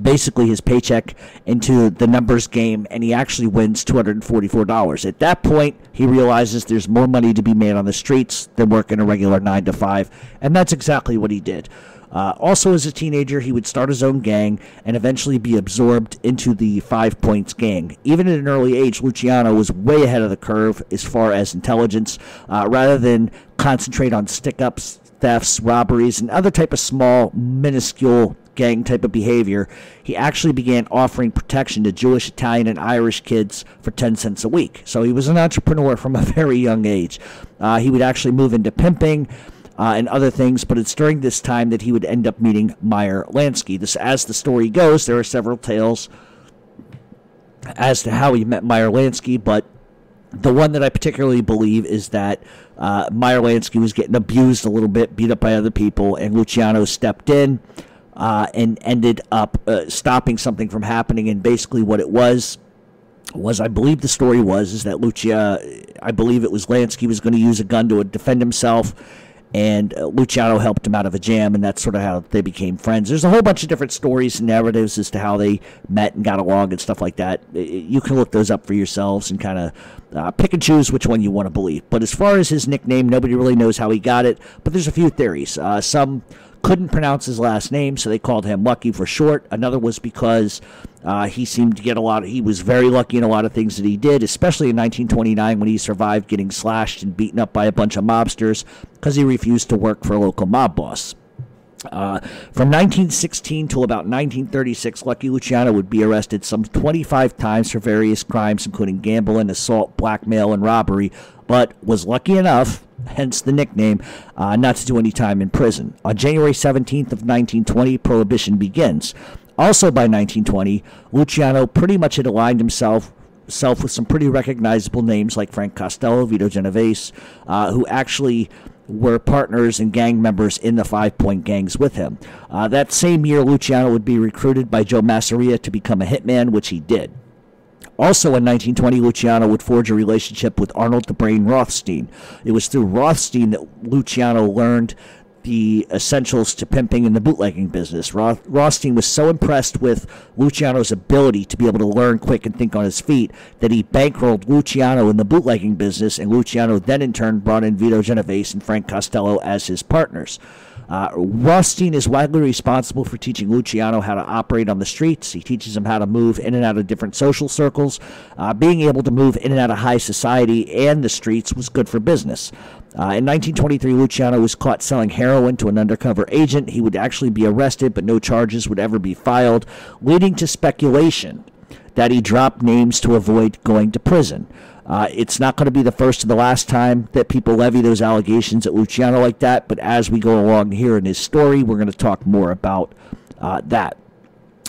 basically his paycheck into the numbers game and he actually wins $244. At that point, he realizes there's more money to be made on the streets than working a regular 9 to 5, and that's exactly what he did. Uh, also, as a teenager, he would start his own gang and eventually be absorbed into the Five Points gang. Even at an early age, Luciano was way ahead of the curve as far as intelligence. Uh, rather than concentrate on stick ups, thefts, robberies, and other type of small, minuscule gang type of behavior, he actually began offering protection to Jewish, Italian, and Irish kids for 10 cents a week. So he was an entrepreneur from a very young age. Uh, he would actually move into pimping uh, and other things. But it's during this time that he would end up meeting Meyer Lansky. This, as the story goes, there are several tales as to how he met Meyer Lansky, but the one that I particularly believe is that uh, Meyer Lansky was getting abused a little bit, beat up by other people, and Luciano stepped in uh, and ended up uh, stopping something from happening. And basically, what it was was I believe the story was is that Lucia, I believe it was Lansky was going to use a gun to defend himself, and uh, Luciano helped him out of a jam, and that's sort of how they became friends. There's a whole bunch of different stories and narratives as to how they met and got along and stuff like that. You can look those up for yourselves and kind of uh, pick and choose which one you want to believe. But as far as his nickname, nobody really knows how he got it, but there's a few theories. Uh, some couldn't pronounce his last name, so they called him Lucky for short. Another was because uh, he seemed to get a lot. Of, he was very lucky in a lot of things that he did, especially in 1929 when he survived getting slashed and beaten up by a bunch of mobsters because he refused to work for a local mob boss. Uh, from 1916 till about 1936, Lucky Luciano would be arrested some 25 times for various crimes, including gambling, assault, blackmail, and robbery, but was lucky enough, hence the nickname, uh, not to do any time in prison. On January 17th of 1920, Prohibition begins. Also by 1920, Luciano pretty much had aligned himself self with some pretty recognizable names like Frank Costello, Vito Genovese, uh, who actually were partners and gang members in the Five Point gangs with him. Uh, that same year, Luciano would be recruited by Joe Masseria to become a hitman, which he did. Also in 1920, Luciano would forge a relationship with Arnold the Brain Rothstein. It was through Rothstein that Luciano learned the essentials to pimping in the bootlegging business. Ro- Rothstein was so impressed with Luciano's ability to be able to learn quick and think on his feet that he bankrolled Luciano in the bootlegging business, and Luciano then in turn brought in Vito Genovese and Frank Costello as his partners. Uh, is widely responsible for teaching Luciano how to operate on the streets. He teaches him how to move in and out of different social circles. Uh, being able to move in and out of high society and the streets was good for business. Uh, in 1923, Luciano was caught selling heroin to an undercover agent. He would actually be arrested, but no charges would ever be filed, leading to speculation that he dropped names to avoid going to prison. Uh, it's not going to be the first or the last time that people levy those allegations at Luciano like that, but as we go along here in his story, we're going to talk more about uh, that.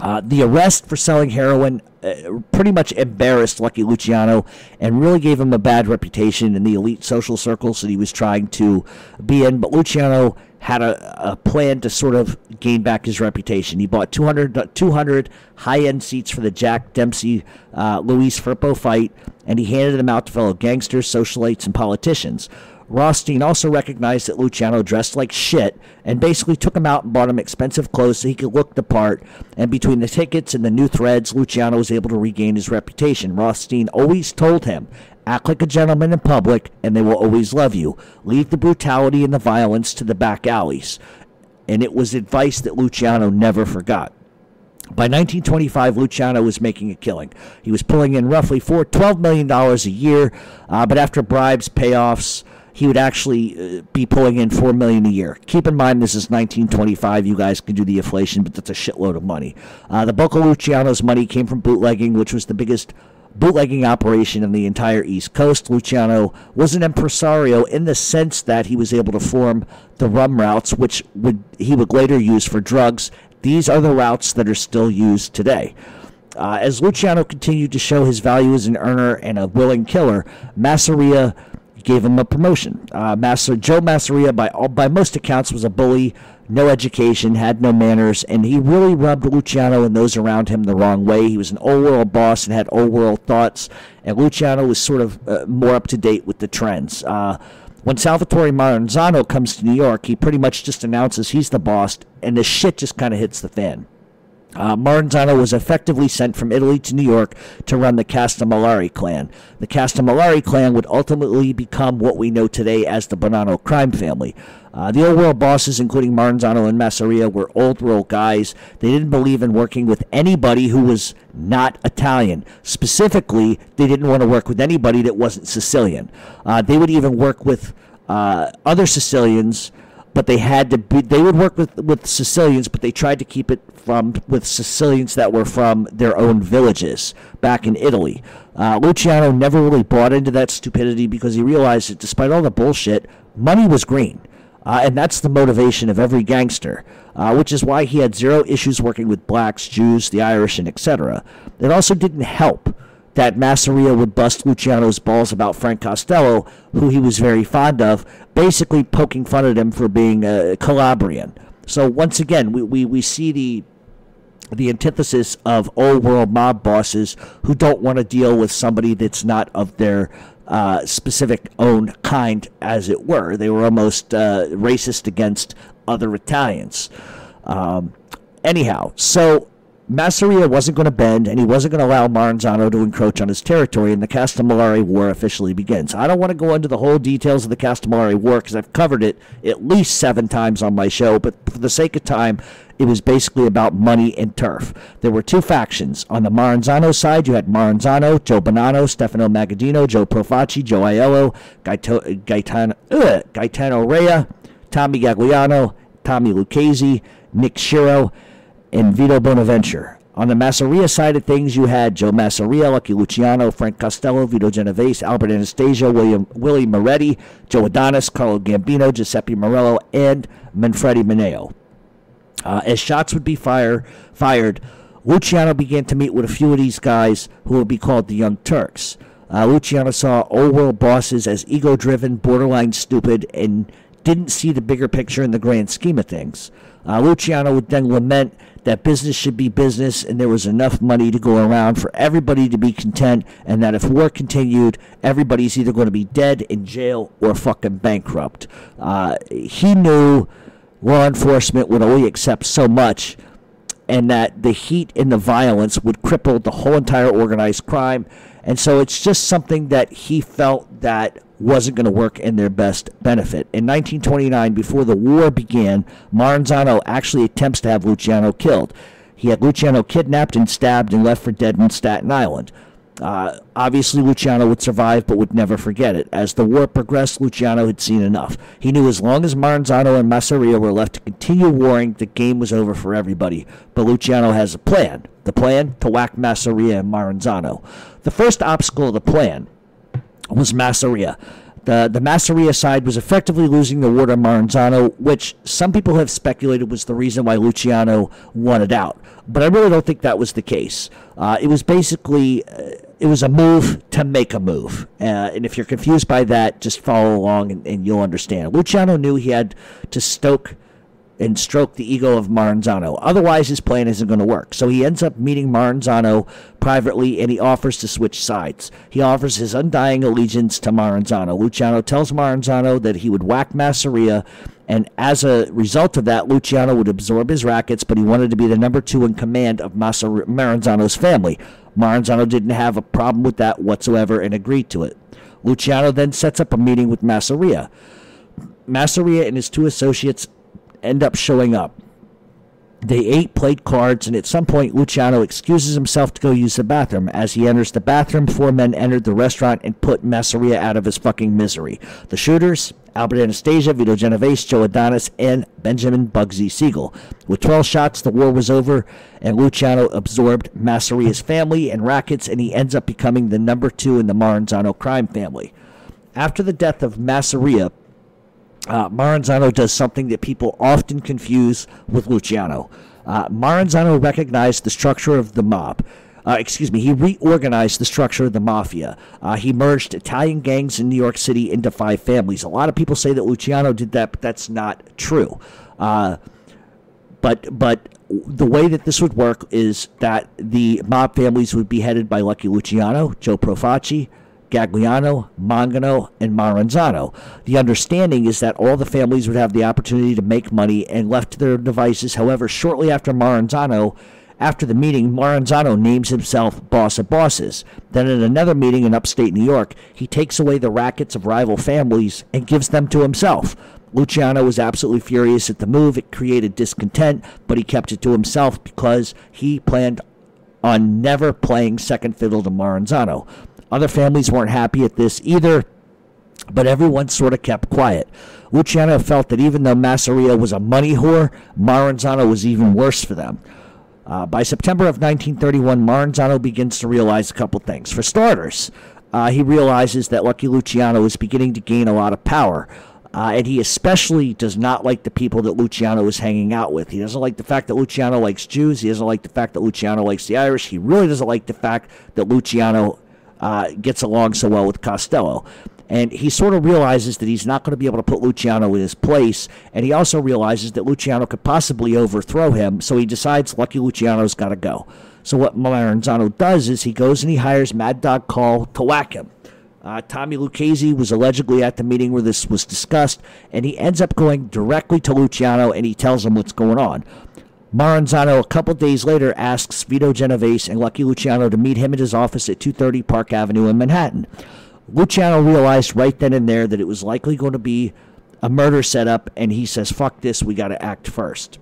Uh, the arrest for selling heroin uh, pretty much embarrassed Lucky Luciano and really gave him a bad reputation in the elite social circles that he was trying to be in. But Luciano had a, a plan to sort of gain back his reputation. He bought 200, 200 high end seats for the Jack Dempsey uh, Luis Firpo fight, and he handed them out to fellow gangsters, socialites, and politicians. Rothstein also recognized that Luciano dressed like shit and basically took him out and bought him expensive clothes so he could look the part. And between the tickets and the new threads, Luciano was able to regain his reputation. Rothstein always told him, act like a gentleman in public and they will always love you. Leave the brutality and the violence to the back alleys. And it was advice that Luciano never forgot. By 1925, Luciano was making a killing. He was pulling in roughly four, $12 million a year, uh, but after bribes, payoffs, he would actually uh, be pulling in 4 million a year. Keep in mind this is 1925. You guys can do the inflation, but that's a shitload of money. Uh, the bulk of Luciano's money came from bootlegging, which was the biggest bootlegging operation in the entire East Coast. Luciano was an impresario in the sense that he was able to form the rum routes, which would he would later use for drugs. These are the routes that are still used today. Uh, as Luciano continued to show his value as an earner and a willing killer, Masseria gave him a promotion. Uh, Master Joe Masseria, by all, by most accounts, was a bully, no education, had no manners, and he really rubbed Luciano and those around him the wrong way. He was an old world boss and had old world thoughts, and Luciano was sort of uh, more up to date with the trends. Uh, when Salvatore Maranzano comes to New York, he pretty much just announces he's the boss, and the shit just kind of hits the fan. Uh, Maranzano was effectively sent from Italy to New York to run the Castellamare clan. The Castellamare clan would ultimately become what we know today as the Bonanno crime family. Uh, the old world bosses, including Maranzano and Masseria, were old world guys. They didn't believe in working with anybody who was not Italian. Specifically, they didn't want to work with anybody that wasn't Sicilian. Uh, they would even work with uh, other Sicilians but they had to be they would work with with Sicilians, but they tried to keep it from with Sicilians that were from their own villages back in Italy. Uh, Luciano never really bought into that stupidity because he realized that despite all the bullshit, money was green. Uh, and that's the motivation of every gangster, uh, which is why he had zero issues working with blacks, Jews, the Irish, and etc. It also didn't help that Masseria would bust Luciano's balls about Frank Costello, who he was very fond of, basically poking fun at him for being a Calabrian. So once again, we, we, we see the the antithesis of old world mob bosses who don't want to deal with somebody that's not of their uh, specific own kind, as it were. They were almost uh, racist against other Italians. Um, anyhow, so Masseria wasn't going to bend, and he wasn't going to allow Maranzano to encroach on his territory, and the Castellamare War officially begins. I don't want to go into the whole details of the Castellamare War because I've covered it at least seven times on my show, but for the sake of time, it was basically about money and turf. There were two factions. On the Maranzano side, you had Maranzano, Joe Bonanno, Stefano Magaddino, Joe Profaci, Joe Aiello, Gaetano, Gaetano, uh, Gaetano Rea, Tommy Gagliano, Tommy Lucchese, Nick Schiro, and Vito Bonaventure. On the Masseria side of things, you had Joe Masseria, Lucky Luciano, Frank Costello, Vito Genovese, Albert Anastasia, William Willie Moretti, Joe Adonis, Carlo Gambino, Giuseppe Morello, and Manfredi Mineo. Uh, as shots would be fire, fired, Luciano began to meet with a few of these guys who would be called the Young Turks. Uh, Luciano saw old world bosses as ego driven, borderline stupid, and didn't see the bigger picture in the grand scheme of things. Uh, Luciano would then lament that business should be business and there was enough money to go around for everybody to be content, and that if war continued, everybody's either going to be dead in jail or fucking bankrupt. Uh, he knew law enforcement would only accept so much and that the heat and the violence would cripple the whole entire organized crime. And so it's just something that he felt that wasn't going to work in their best benefit. In 1929, before the war began, Maranzano actually attempts to have Luciano killed. He had Luciano kidnapped and stabbed and left for dead in Staten Island. Uh, obviously, Luciano would survive, but would never forget it. As the war progressed, Luciano had seen enough. He knew as long as Maranzano and Masseria were left to continue warring, the game was over for everybody. But Luciano has a plan. The plan to whack Masseria and Maranzano. The first obstacle of the plan was Masseria. The, the Masseria side was effectively losing the war to Maranzano, which some people have speculated was the reason why Luciano wanted out. But I really don't think that was the case. Uh, it was basically uh, it was a move to make a move. Uh, and if you're confused by that, just follow along and, and, you'll understand. Luciano knew he had to stoke and stroke the ego of Maranzano. Otherwise, his plan isn't going to work. So he ends up meeting Maranzano privately and he offers to switch sides. He offers his undying allegiance to Maranzano. Luciano tells Maranzano that he would whack Masseria and as a result of that, Luciano would absorb his rackets, but he wanted to be the number two in command of Masser- Maranzano's family. Maranzano didn't have a problem with that whatsoever and agreed to it. Luciano then sets up a meeting with Masseria. Masseria and his two associates end up showing up. They ate, played cards, and at some point, Luciano excuses himself to go use the bathroom. As he enters the bathroom, four men entered the restaurant and put Masseria out of his fucking misery. The shooters, Albert Anastasia, Vito Genovese, Joe Adonis, and Benjamin Bugsy Siegel. With 12 shots, the war was over, and Luciano absorbed Masseria's family and rackets, and he ends up becoming the number two in the Maranzano crime family. After the death of Masseria, uh, Maranzano does something that people often confuse with Luciano. Uh, Maranzano recognized the structure of the mob. Uh, excuse me, he reorganized the structure of the mafia. Uh, he merged Italian gangs in New York City into five families. A lot of people say that Luciano did that, but that's not true. Uh, but but the way that this would work is that the mob families would be headed by Lucky Luciano, Joe Profaci, Gagliano, Mangano, and Maranzano. The understanding is that all the families would have the opportunity to make money and left to their devices. However, shortly after Maranzano, after the meeting, Maranzano names himself boss of bosses. Then, at another meeting in upstate New York, he takes away the rackets of rival families and gives them to himself. Luciano was absolutely furious at the move. It created discontent, but he kept it to himself because he planned on never playing second fiddle to Maranzano. Other families weren't happy at this either, but everyone sort of kept quiet. Luciano felt that even though Masseria was a money whore, Maranzano was even worse for them. Uh, by September of 1931, Maranzano begins to realize a couple things. For starters, uh, he realizes that Lucky Luciano is beginning to gain a lot of power. Uh, and he especially does not like the people that Luciano is hanging out with. He doesn't like the fact that Luciano likes Jews. He doesn't like the fact that Luciano likes the Irish. He really doesn't like the fact that Luciano uh, gets along so well with Costello. And he sort of realizes that he's not going to be able to put Luciano in his place. And he also realizes that Luciano could possibly overthrow him. So he decides Lucky Luciano's got to go. So what Maranzano does is he goes and he hires Mad Dog Coll to whack him. Uh, Tommy Lucchese was allegedly at the meeting where this was discussed, and he ends up going directly to Luciano and he tells him what's going on. Maranzano, a couple days later, asks Vito Genovese and Lucky Luciano to meet him at his office at 230 Park Avenue in Manhattan. Luciano realized right then and there that it was likely going to be a murder setup, and he says, fuck this, we got to act first.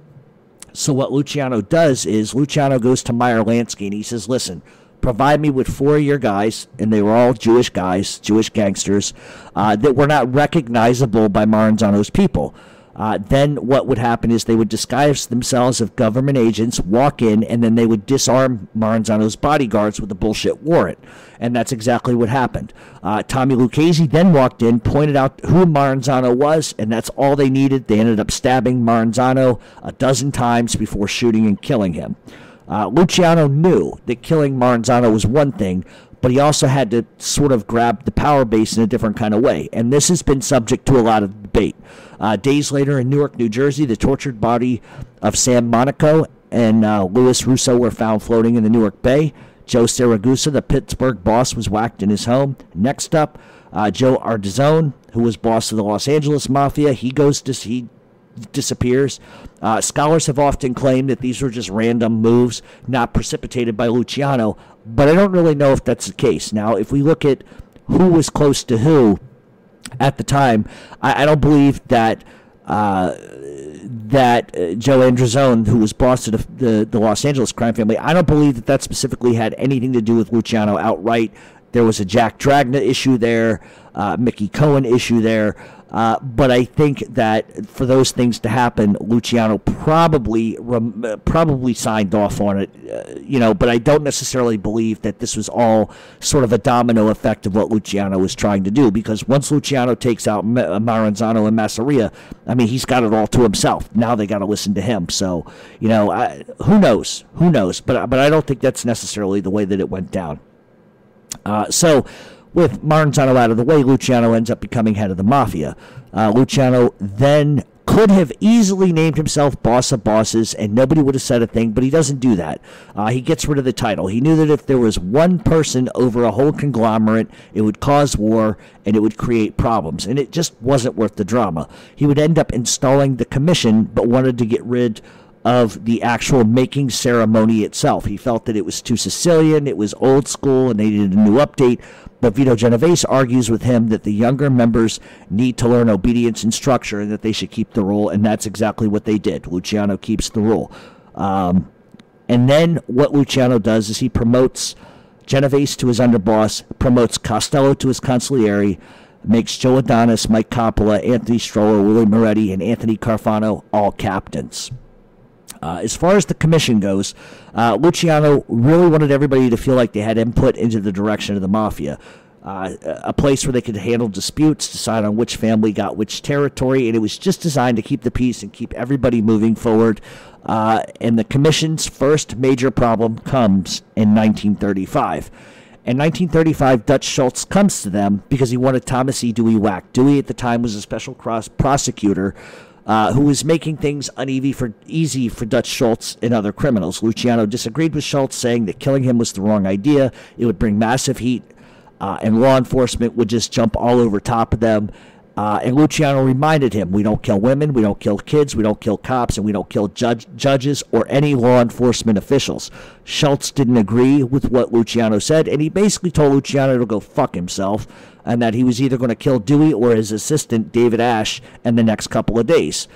So, what Luciano does is Luciano goes to Meyer Lansky and he says, listen, provide me with four of your guys, and they were all Jewish guys, Jewish gangsters, uh, that were not recognizable by Maranzano's people. Uh, then what would happen is they would disguise themselves as government agents, walk in, and then they would disarm Maranzano's bodyguards with a bullshit warrant. And that's exactly what happened. Uh, Tommy Lucchese then walked in, pointed out who Maranzano was, and that's all they needed. They ended up stabbing Maranzano a dozen times before shooting and killing him. Uh, Luciano knew that killing Maranzano was one thing, but he also had to sort of grab the power base in a different kind of way. And this has been subject to a lot of debate. Uh, days later in Newark, New Jersey, the tortured body of Sam Monaco and uh, Louis Russo were found floating in the Newark Bay. Joe Siragusa, the Pittsburgh boss, was whacked in his home. Next up, uh, Joe Ardizzone, who was boss of the Los Angeles Mafia, he goes to he disappears. Uh, scholars have often claimed that these were just random moves, not precipitated by Luciano, but I don't really know if that's the case. Now, if we look at who was close to who at the time, I, I don't believe that. Uh, that uh, Joe Andreozone, who was boss of the, the, the Los Angeles crime family, I don't believe that that specifically had anything to do with Luciano outright. There was a Jack Dragna issue there, uh, Mickey Cohen issue there. Uh, but I think that for those things to happen, Luciano probably rem- probably signed off on it, uh, you know. But I don't necessarily believe that this was all sort of a domino effect of what Luciano was trying to do. Because once Luciano takes out uh, Maranzano and Masseria, I mean, he's got it all to himself. Now they got to listen to him. So you know, I, who knows? Who knows? But but I don't think that's necessarily the way that it went down. Uh, so with Maranzano out of the way, Luciano ends up becoming head of the mafia. Uh, Luciano then could have easily named himself boss of bosses and nobody would have said a thing, but he doesn't do that. Uh, he gets rid of the title. He knew that if there was one person over a whole conglomerate, it would cause war and it would create problems, and it just wasn't worth the drama. He would end up installing the commission, but wanted to get rid of the actual making ceremony itself. He felt that it was too Sicilian, it was old school, and they needed a new update. But Vito Genovese argues with him that the younger members need to learn obedience and structure and that they should keep the rule, and that's exactly what they did. Luciano keeps the rule. Um, and then what Luciano does is he promotes Genovese to his underboss, promotes Costello to his consigliere, makes Joe Adonis, Mike Coppola, Anthony Strollo, Willie Moretti, and Anthony Carfano all captains. Uh, as far as the commission goes, uh, Luciano really wanted everybody to feel like they had input into the direction of the mafia. Uh, a place where they could handle disputes, decide on which family got which territory, and it was just designed to keep the peace and keep everybody moving forward. Uh, and the commission's first major problem comes in 1935. In 1935, Dutch Schultz comes to them because he wanted Thomas E. Dewey whacked. Dewey at the time was a special cross prosecutor uh, who was making things uneasy for easy for Dutch Schultz and other criminals. Luciano disagreed with Schultz, saying that killing him was the wrong idea. It would bring massive heat, uh, and law enforcement would just jump all over top of them. Uh, and Luciano reminded him, "We don't kill women, we don't kill kids, we don't kill cops, and we don't kill judge, judges or any law enforcement officials." Schultz didn't agree with what Luciano said, and he basically told Luciano to go fuck himself and that he was either going to kill Dewey or his assistant, David Ash, in the next couple of days.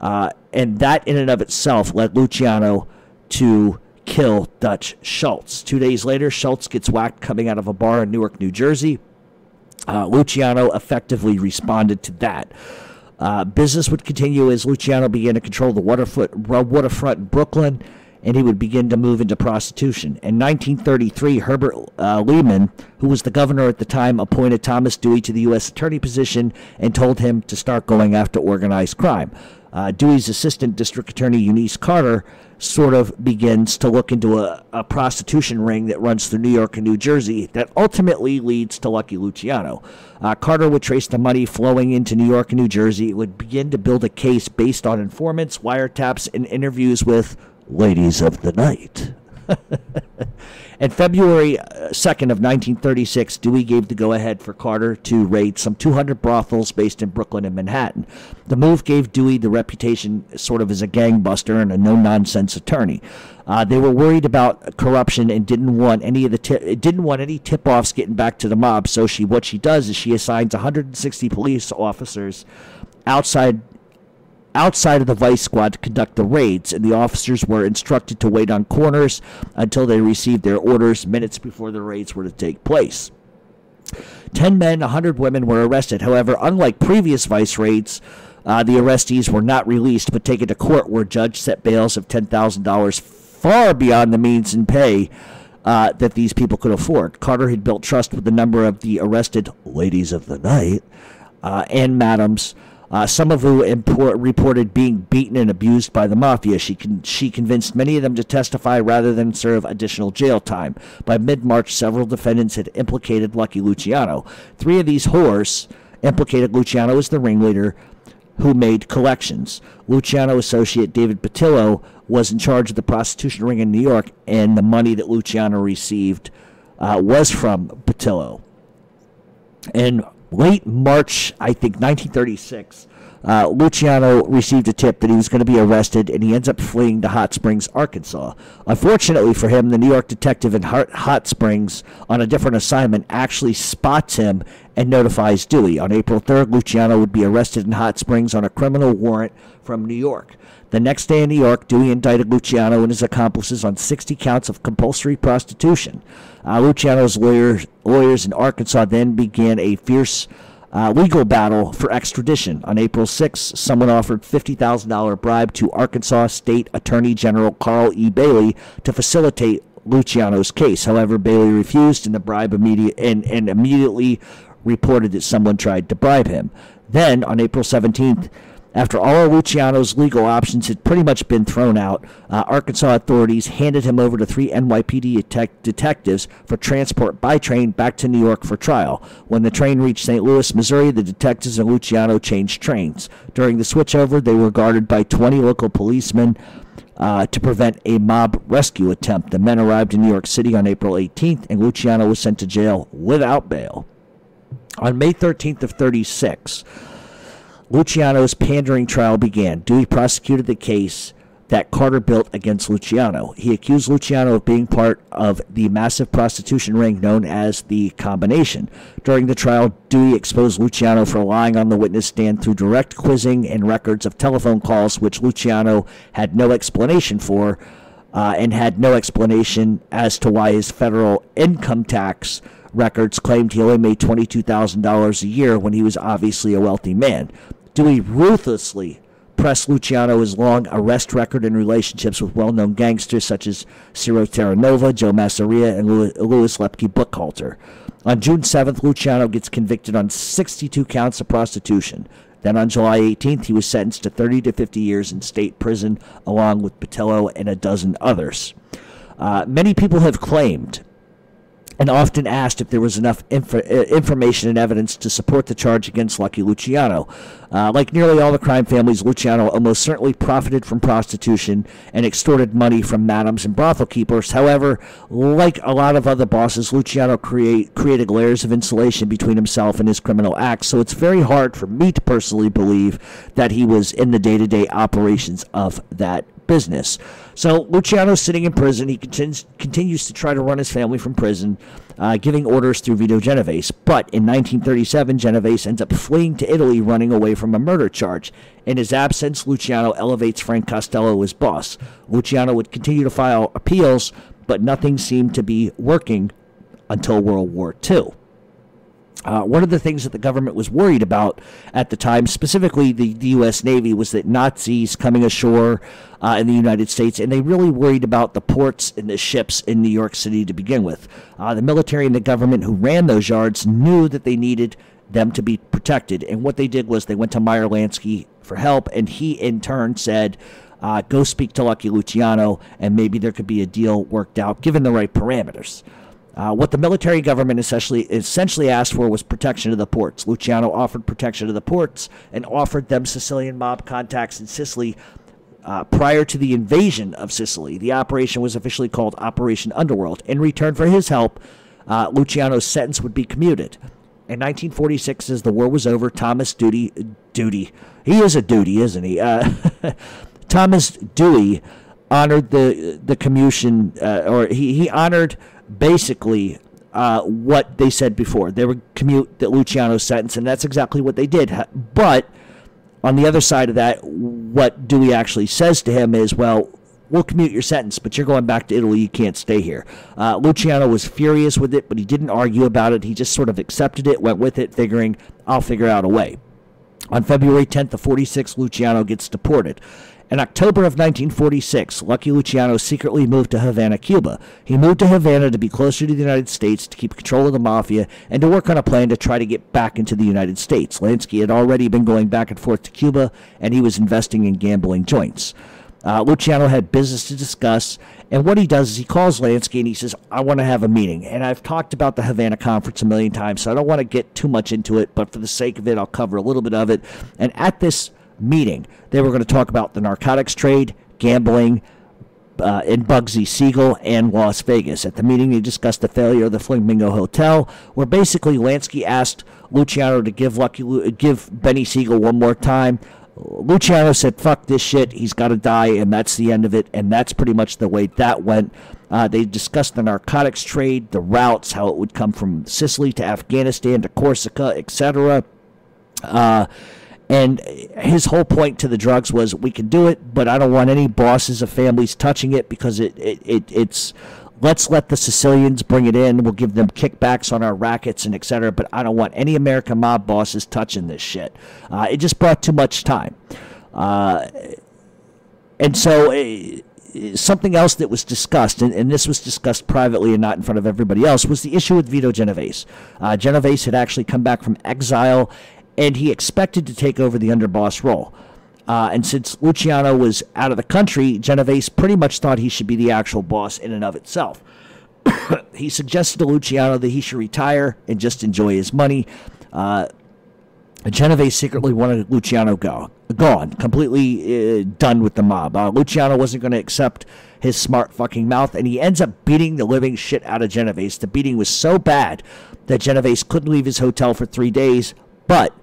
Uh, and that, in and of itself, led Luciano to kill Dutch Schultz. Two days later, Schultz gets whacked coming out of a bar in Newark, New Jersey. Uh, Luciano effectively responded to that. Uh, business would continue as Luciano began to control the waterfront in Brooklyn and he would begin to move into prostitution. In 1933, Herbert uh, Lehman, who was the governor at the time, appointed Thomas Dewey to the U.S. attorney position and told him to start going after organized crime. Uh, Dewey's assistant district attorney, Eunice Carter, sort of begins to look into a, a, prostitution ring that runs through New York and New Jersey that ultimately leads to Lucky Luciano. Uh, Carter would trace the money flowing into New York and New Jersey. It would begin to build a case based on informants, wiretaps, and interviews with ladies of the night. and February 2nd uh, of 1936, Dewey gave the go-ahead for Carter to raid some 200 brothels based in Brooklyn and Manhattan. The move gave Dewey the reputation sort of as a gangbuster and a no-nonsense attorney. Uh, they were worried about corruption and didn't want any of the didn't want any tip-offs getting back to the mob. So she what she does is she assigns 160 police officers outside outside of the vice squad to conduct the raids, and the officers were instructed to wait on corners until they received their orders minutes before the raids were to take place. Ten men, a hundred women were arrested. However, unlike previous vice raids, uh, the arrestees were not released but taken to court where judge set bails of $10,000 far beyond the means and pay uh, that these people could afford. Carter had built trust with a number of the arrested ladies of the night uh, and madams uh, some of who import, reported being beaten and abused by the mafia. She, con- she convinced many of them to testify rather than serve additional jail time. By mid March, several defendants had implicated Lucky Luciano. Three of these whores implicated Luciano as the ringleader who made collections. Luciano associate David Betillo was in charge of the prostitution ring in New York, and the money that Luciano received uh, was from Betillo. And late March, I think 1936, uh, Luciano received a tip that he was going to be arrested, and he ends up fleeing to Hot Springs, Arkansas. Unfortunately for him, the New York detective in Hot Springs, on a different assignment, actually spots him and notifies Dewey. On April 3rd, Luciano would be arrested in Hot Springs on a criminal warrant from New York. The next day in New York, Dewey indicted Luciano and his accomplices on 60 counts of compulsory prostitution. Uh, Luciano's lawyers, lawyers in Arkansas then began a fierce uh, legal battle for extradition. On April 6, someone offered $50,000 bribe to Arkansas State Attorney General Carl E. Bailey to facilitate Luciano's case. However, Bailey refused, and the bribe immediate and, and immediately reported that someone tried to bribe him. Then, on April 17th, after all of Luciano's legal options had pretty much been thrown out, uh, Arkansas authorities handed him over to three NYPD detectives for transport by train back to New York for trial. When the train reached St. Louis, Missouri, the detectives and Luciano changed trains. During the switchover, they were guarded by 20 local policemen. Uh, to prevent a mob rescue attempt. The men arrived in New York City on April 18th, and Luciano was sent to jail without bail. On May 13th of 36, Luciano's pandering trial began. Dewey prosecuted the case that Carter built against Luciano. He accused Luciano of being part of the massive prostitution ring known as the Combination. During the trial, Dewey exposed Luciano for lying on the witness stand through direct quizzing and records of telephone calls, which Luciano had no explanation for. Uh, and had no explanation as to why his federal income tax records claimed he only made $22,000 a year when he was obviously a wealthy man. Dewey ruthlessly pressed Luciano's long arrest record and relationships with well known gangsters such as Ciro Terranova, Joe Masseria, and Louis Lepke Buchalter. On June 7th, Luciano gets convicted on 62 counts of prostitution. Then on July 18th, he was sentenced to 30 to 50 years in state prison, along with Betillo and a dozen others. Uh, many people have claimed and often asked if there was enough inf- uh, information and evidence to support the charge against Lucky Luciano. Uh, like nearly all the crime families, Luciano almost certainly profited from prostitution and extorted money from madams and brothel keepers. However, like a lot of other bosses, Luciano create, created layers of insulation between himself and his criminal acts, so it's very hard for me to personally believe that he was in the day to day operations of that business. So Luciano's sitting in prison. He continues, continues to try to run his family from prison, uh, giving orders through Vito Genovese. But in 1937, Genovese ends up fleeing to Italy, running away from a murder charge. In his absence, Luciano elevates Frank Costello as boss. Luciano would continue to file appeals, but nothing seemed to be working until World War II. Uh, one of the things that the government was worried about at the time, specifically the, the U.S. Navy, was that Nazis coming ashore uh, in the United States, and they really worried about the ports and the ships in New York City to begin with. Uh, the military and the government who ran those yards knew that they needed them to be protected, and what they did was they went to Meyer Lansky for help, and he in turn said, uh, "Go speak to Lucky Luciano, and maybe there could be a deal worked out given the right parameters." Uh, what the military government essentially essentially asked for was protection of the ports. Luciano offered protection of the ports and offered them Sicilian mob contacts in Sicily. Uh, prior to the invasion of Sicily, the operation was officially called Operation Underworld. In return for his help, uh, Luciano's sentence would be commuted. In 1946, as the war was over, Thomas Duty, Duty, he is a duty, isn't he? Uh, Thomas Dewey honored the the commutation, uh, or he, he honored basically uh, what they said before. They would commute the Luciano sentence, and that's exactly what they did. But on the other side of that, what Dewey actually says to him is, well, we'll commute your sentence, but you're going back to Italy. You can't stay here. Uh, Luciano was furious with it, but he didn't argue about it. He just sort of accepted it, went with it, figuring, I'll figure out a way. On February 10th of 46, Luciano gets deported. In October of 1946, Lucky Luciano secretly moved to Havana, Cuba. He moved to Havana to be closer to the United States, to keep control of the mafia, and to work on a plan to try to get back into the United States. Lansky had already been going back and forth to Cuba, and he was investing in gambling joints. Uh, Luciano had business to discuss, and what he does is he calls Lansky and he says, I want to have a meeting. And I've talked about the Havana conference a million times, so I don't want to get too much into it, but for the sake of it, I'll cover a little bit of it. And at this meeting. They were going to talk about the narcotics trade, gambling, uh, in Bugsy Siegel and Las Vegas. At the meeting, they discussed the failure of the Flamingo Hotel, where basically Lansky asked Luciano to give Lucky give Benny Siegel one more time. Luciano said, "Fuck this shit. He's got to die," and that's the end of it. And that's pretty much the way that went. Uh, they discussed the narcotics trade, the routes, how it would come from Sicily to Afghanistan to Corsica, etc. Uh, and his whole point to the drugs was, we can do it, but I don't want any bosses of families touching it because it, it, it it's let's let the Sicilians bring it in. We'll give them kickbacks on our rackets and etc. But I don't want any American mob bosses touching this shit. Uh, it just brought too much time. Uh, and so uh, something else that was discussed, and, and, this was discussed privately and not in front of everybody else, was the issue with Vito Genovese. Uh, Genovese had actually come back from exile and he expected to take over the underboss role. Uh, and since Luciano was out of the country, Genovese pretty much thought he should be the actual boss in and of itself. he suggested to Luciano that he should retire and just enjoy his money. Uh, Genovese secretly wanted Luciano go, gone, completely uh, done with the mob. Uh, Luciano wasn't going to accept his smart fucking mouth, and he ends up beating the living shit out of Genovese. The beating was so bad that Genovese couldn't leave his hotel for three days, but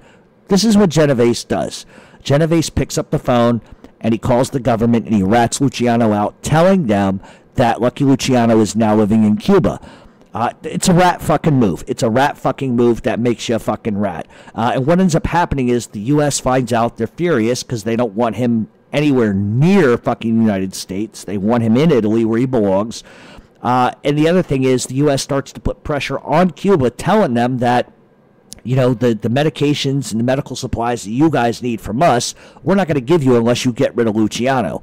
this is what Genovese does. Genovese picks up the phone and he calls the government and he rats Luciano out, telling them that Lucky Luciano is now living in Cuba. Uh, it's a rat fucking move. It's a rat fucking move that makes you a fucking rat. Uh, and what ends up happening is the U.S. finds out they're furious because they don't want him anywhere near fucking United States. They want him in Italy where he belongs. Uh, and the other thing is the U.S. starts to put pressure on Cuba, telling them that you know, the, the medications and the medical supplies that you guys need from us, we're not going to give you unless you get rid of Luciano.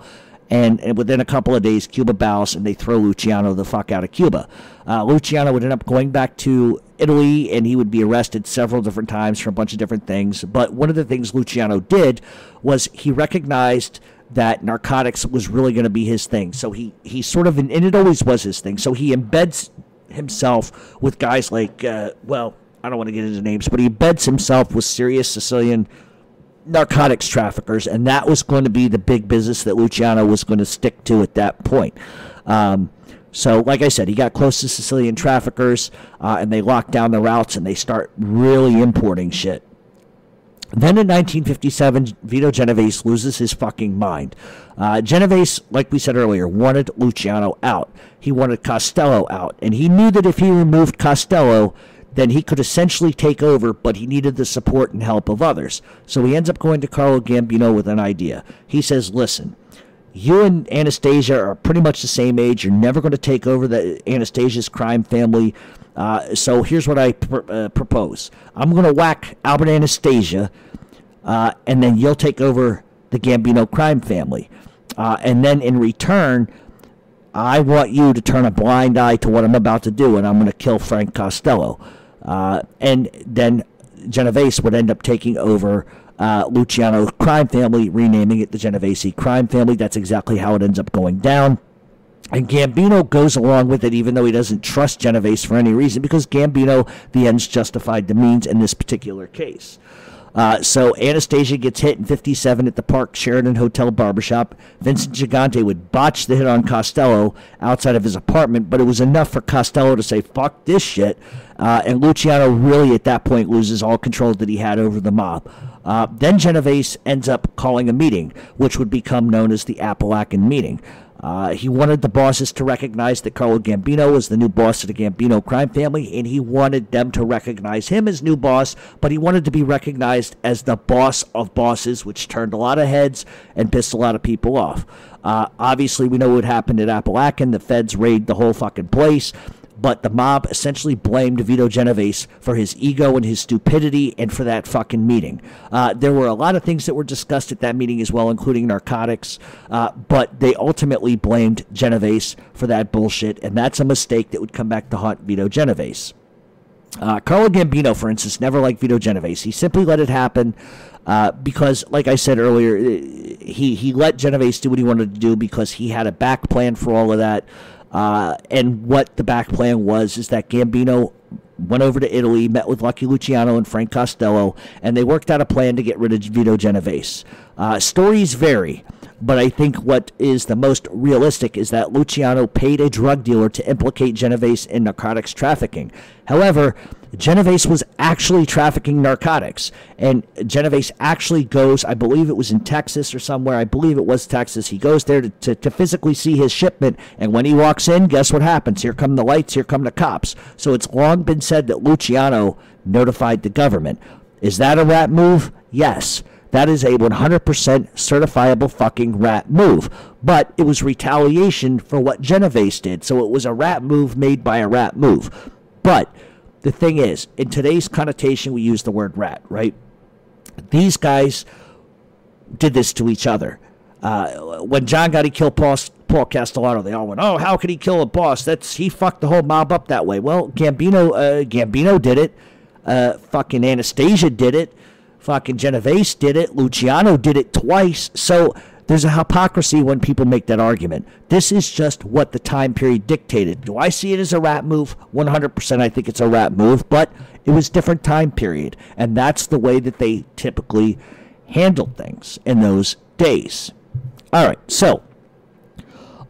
And, and, within a couple of days, Cuba bows and they throw Luciano the fuck out of Cuba. Uh, Luciano would end up going back to Italy and he would be arrested several different times for a bunch of different things. But one of the things Luciano did was he recognized that narcotics was really going to be his thing. So he, he sort of, and it always was his thing. So he embeds himself with guys like, uh, well, I don't want to get into names, but he beds himself with serious Sicilian narcotics traffickers, and that was going to be the big business that Luciano was going to stick to at that point. Um, so, like I said, he got close to Sicilian traffickers, uh, and they lock down the routes, and they start really importing shit. Then in 1957, Vito Genovese loses his fucking mind. Uh, Genovese, like we said earlier, wanted Luciano out. He wanted Costello out, and he knew that if he removed Costello, then he could essentially take over, but he needed the support and help of others. So he ends up going to Carlo Gambino with an idea. He says, Listen, you and Anastasia are pretty much the same age. You're never going to take over the Anastasia's crime family. Uh, so here's what I pr- uh, propose I'm going to whack Albert Anastasia, uh, and then you'll take over the Gambino crime family. Uh, and then in return, I want you to turn a blind eye to what I'm about to do, and I'm going to kill Frank Costello. Uh, and then Genovese would end up taking over uh, Luciano's crime family, renaming it the Genovese crime family. That's exactly how it ends up going down. And Gambino goes along with it, even though he doesn't trust Genovese for any reason, because Gambino, the ends justified the means in this particular case. Uh, so Anastasia gets hit in 57 at the Park Sheraton Hotel barbershop. Vincent Gigante would botch the hit on Costello outside of his apartment, but it was enough for Costello to say, fuck this shit. Uh, and Luciano really at that point loses all control that he had over the mob. Uh, then Genovese ends up calling a meeting, which would become known as the Apalachin meeting. Uh, he wanted the bosses to recognize that Carlo Gambino was the new boss of the Gambino crime family, and he wanted them to recognize him as new boss, but he wanted to be recognized as the boss of bosses, which turned a lot of heads and pissed a lot of people off. Uh, obviously, we know what happened at Apalachin. The feds raid the whole fucking place but the mob essentially blamed Vito Genovese for his ego and his stupidity and for that fucking meeting. Uh, there were a lot of things that were discussed at that meeting as well, including narcotics, uh, but they ultimately blamed Genovese for that bullshit, and that's a mistake that would come back to haunt Vito Genovese. Uh, Carlo Gambino, for instance, never liked Vito Genovese. He simply let it happen uh, because, like I said earlier, he, he let Genovese do what he wanted to do because he had a back plan for all of that. Uh, and what the back plan was is that Gambino went over to Italy, met with Lucky Luciano and Frank Costello, and they worked out a plan to get rid of Vito Genovese. Uh, stories vary. But I think what is the most realistic is that Luciano paid a drug dealer to implicate Genovese in narcotics trafficking. However, Genovese was actually trafficking narcotics. And Genovese actually goes, I believe it was in Texas or somewhere. I believe it was Texas. He goes there to, to, to, physically see his shipment. And when he walks in, guess what happens? Here come the lights, here come the cops. So it's long been said that Luciano notified the government. Is that a rat move? Yes. That is a 100% certifiable fucking rat move. But it was retaliation for what Genovese did. So it was a rat move made by a rat move. But the thing is, in today's connotation, we use the word rat, right? These guys did this to each other. Uh, when John Gotti killed Paul, Paul Castellano, they all went, "Oh, how could he kill a boss? That's he fucked the whole mob up that way." Well, Gambino, uh, Gambino did it. Uh, fucking Anastasia did it. Fucking Genovese did it. Luciano did it twice. So there's a hypocrisy when people make that argument. This is just what the time period dictated. Do I see it as a rat move? 100% I think it's a rat move, but it was different time period, and that's the way that they typically handled things in those days. All right, so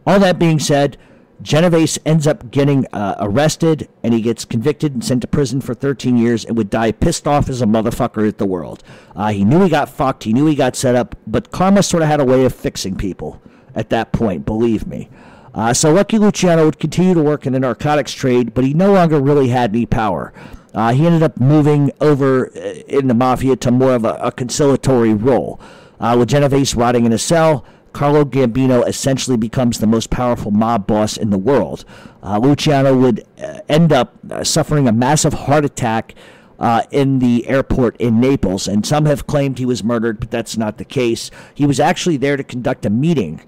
all that being said, Genovese ends up getting uh, arrested and he gets convicted and sent to prison for 13 years and would die pissed off as a motherfucker at the world. Uh, he knew he got fucked, he knew he got set up, but karma sort of had a way of fixing people at that point, believe me. Uh, so Lucky Luciano would continue to work in the narcotics trade, but he no longer really had any power. Uh, he ended up moving over uh, in the mafia to more of a, a conciliatory role. Uh, with Genovese rotting in a cell, Carlo Gambino essentially becomes the most powerful mob boss in the world. Uh, Luciano would uh, end up uh, suffering a massive heart attack uh, in the airport in Naples, and some have claimed he was murdered, but that's not the case. He was actually there to conduct a meeting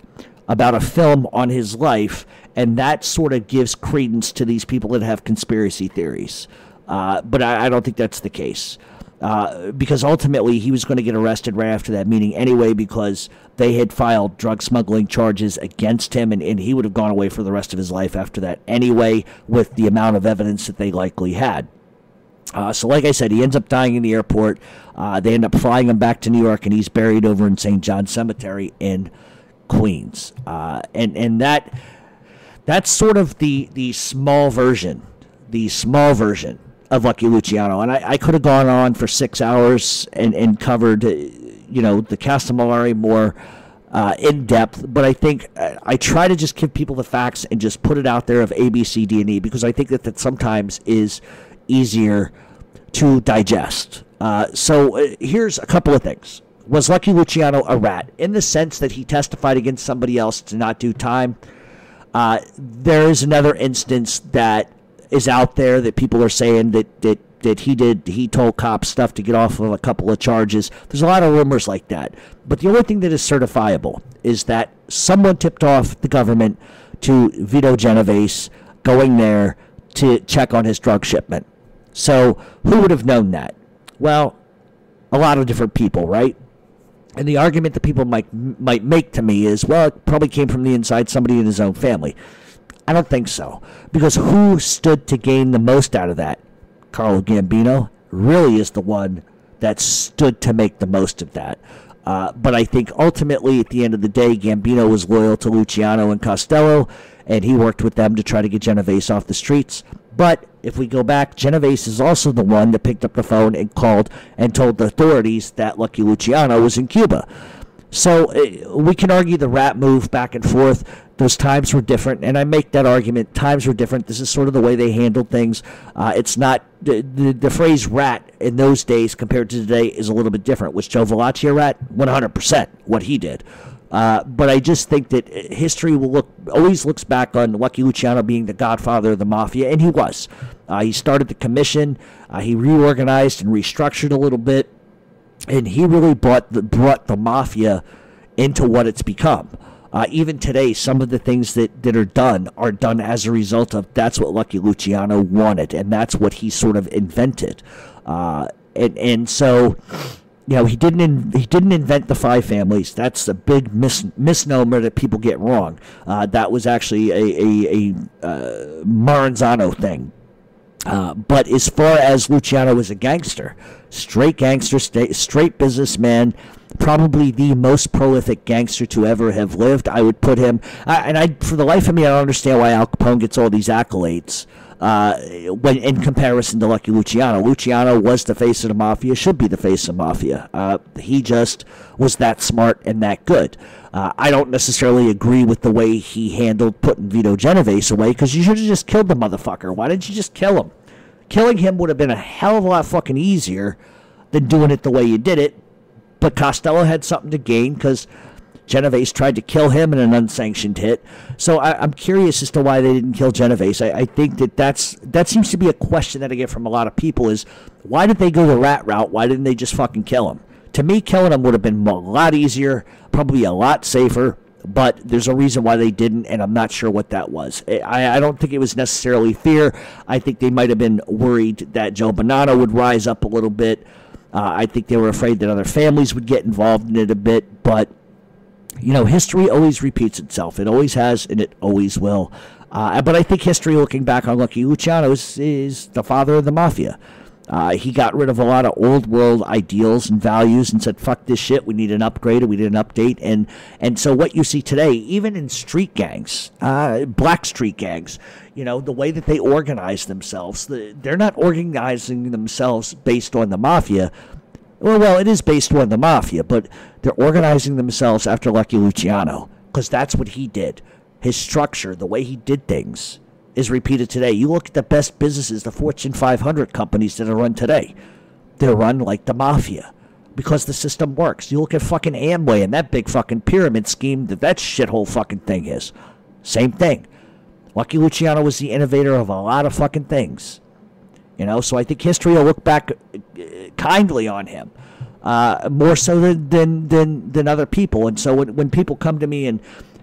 about a film on his life, and that sort of gives credence to these people that have conspiracy theories. Uh, but I, I don't think that's the case. Uh, because ultimately he was going to get arrested right after that meeting anyway because they had filed drug smuggling charges against him and, and he would have gone away for the rest of his life after that anyway with the amount of evidence that they likely had. Uh, so, like I said, he ends up dying in the airport. Uh, they end up flying him back to New York, and he's buried over in St. John Cemetery in Queens. Uh, and and that that's sort of the the small version, the small version of Lucky Luciano. And I, I could have gone on for six hours and, and covered, you know, the Castellammare War uh, in depth. But I think uh, I try to just give people the facts and just put it out there of A, B, C, D, and E because I think that that sometimes is easier to digest. Uh, so uh, here's a couple of things. Was Lucky Luciano a rat? In the sense that he testified against somebody else to not do time. Uh, there is another instance that is out there that people are saying that that that he did he told cops stuff to get off of a couple of charges. There's a lot of rumors like that. But the only thing that is certifiable is that someone tipped off the government to Vito Genovese going there to check on his drug shipment. So who would have known that? Well, a lot of different people, right? And the argument that people might might make to me is, well, it probably came from the inside somebody in his own family. I don't think so. Because who stood to gain the most out of that? Carlo Gambino really is the one that stood to make the most of that. Uh, but I think ultimately, at the end of the day, Gambino was loyal to Luciano and Costello, and he worked with them to try to get Genovese off the streets. But if we go back, Genovese is also the one that picked up the phone and called and told the authorities that Lucky Luciano was in Cuba. So uh, we can argue the rat move back and forth. Those times were different, and I make that argument. Times were different. This is sort of the way they handled things. Uh, it's not the, the, the phrase "rat" in those days compared to today is a little bit different. Was Joe Valachi a rat? One hundred percent. What he did. Uh, but I just think that history will look always looks back on Lucky Luciano being the godfather of the mafia, and he was. Uh, he started the commission. Uh, he reorganized and restructured a little bit and he really brought the, brought the mafia into what it's become. Uh, even today, some of the things that, that are done are done as a result of that's what Lucky Luciano wanted, and that's what he sort of invented. Uh, and and so, you know, he didn't in, he didn't invent the five families. That's a big mis- misnomer that people get wrong. Uh, that was actually a a, a uh, Maranzano thing. Uh, but as far as Luciano was a gangster, straight gangster, straight businessman. Probably the most prolific gangster to ever have lived. I would put him, uh, and I, for the life of me, I don't understand why Al Capone gets all these accolades. Uh, when in comparison to Lucky Luciano, Luciano was the face of the mafia, should be the face of mafia. Uh, he just was that smart and that good. Uh, I don't necessarily agree with the way he handled putting Vito Genovese away because you should have just killed the motherfucker. Why didn't you just kill him? Killing him would have been a hell of a lot fucking easier than doing it the way you did it. But Costello had something to gain because Genovese tried to kill him in an unsanctioned hit. So I, am curious as to why they didn't kill Genovese. I, I, think that that's that seems to be a question that I get from a lot of people: is why did they go the rat route? Why didn't they just fucking kill him? To me, killing him would have been a lot easier, probably a lot safer. But there's a reason why they didn't, and I'm not sure what that was. I, I don't think it was necessarily fear. I think they might have been worried that Joe Bonanno would rise up a little bit. Uh, I think they were afraid that other families would get involved in it a bit, but you know, history always repeats itself. It always has, and it always will. Uh, but I think history, looking back on Lucky Luciano, is, is the father of the mafia. Uh, he got rid of a lot of old world ideals and values and said, "Fuck this shit. We need an upgrade. We need an update." And and so what you see today, even in street gangs, uh, black street gangs, you know, the way that they organize themselves, the, they're not organizing themselves based on the mafia. Well, well, it is based on the mafia, but they're organizing themselves after Lucky Luciano because that's what he did. His structure, the way he did things, is repeated today. You look at the best businesses, the Fortune 500 companies that are run today, they're run like the mafia because the system works. You look at fucking Amway and that big fucking pyramid scheme that that shithole fucking thing is. Same thing. Lucky Luciano was the innovator of a lot of fucking things. You know, so I think history will look back uh, kindly on him, uh, more so than, than than than other people. And so when when people come to me and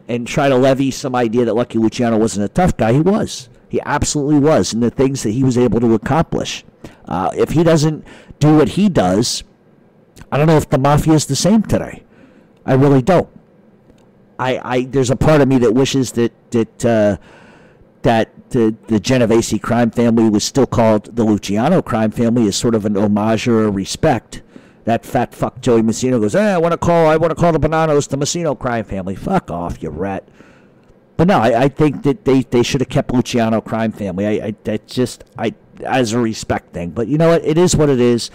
and try to levy some idea that Lucky Luciano wasn't a tough guy, he was. He absolutely was, and the things that he was able to accomplish. Uh, if he doesn't do what he does, I don't know if the mafia is the same today. I really don't. I, I there's a part of me that wishes that that uh, that the, the Genovese crime family was still called the Luciano crime family is sort of an homage or a respect. That fat fuck Joey Massino goes, hey, I want to call, I want to call the Bonannos the Massino crime family. Fuck off, you rat. But no, I, I think that they, they should have kept Luciano crime family. I, I that just I as a respect thing. But you know what? It is what it is,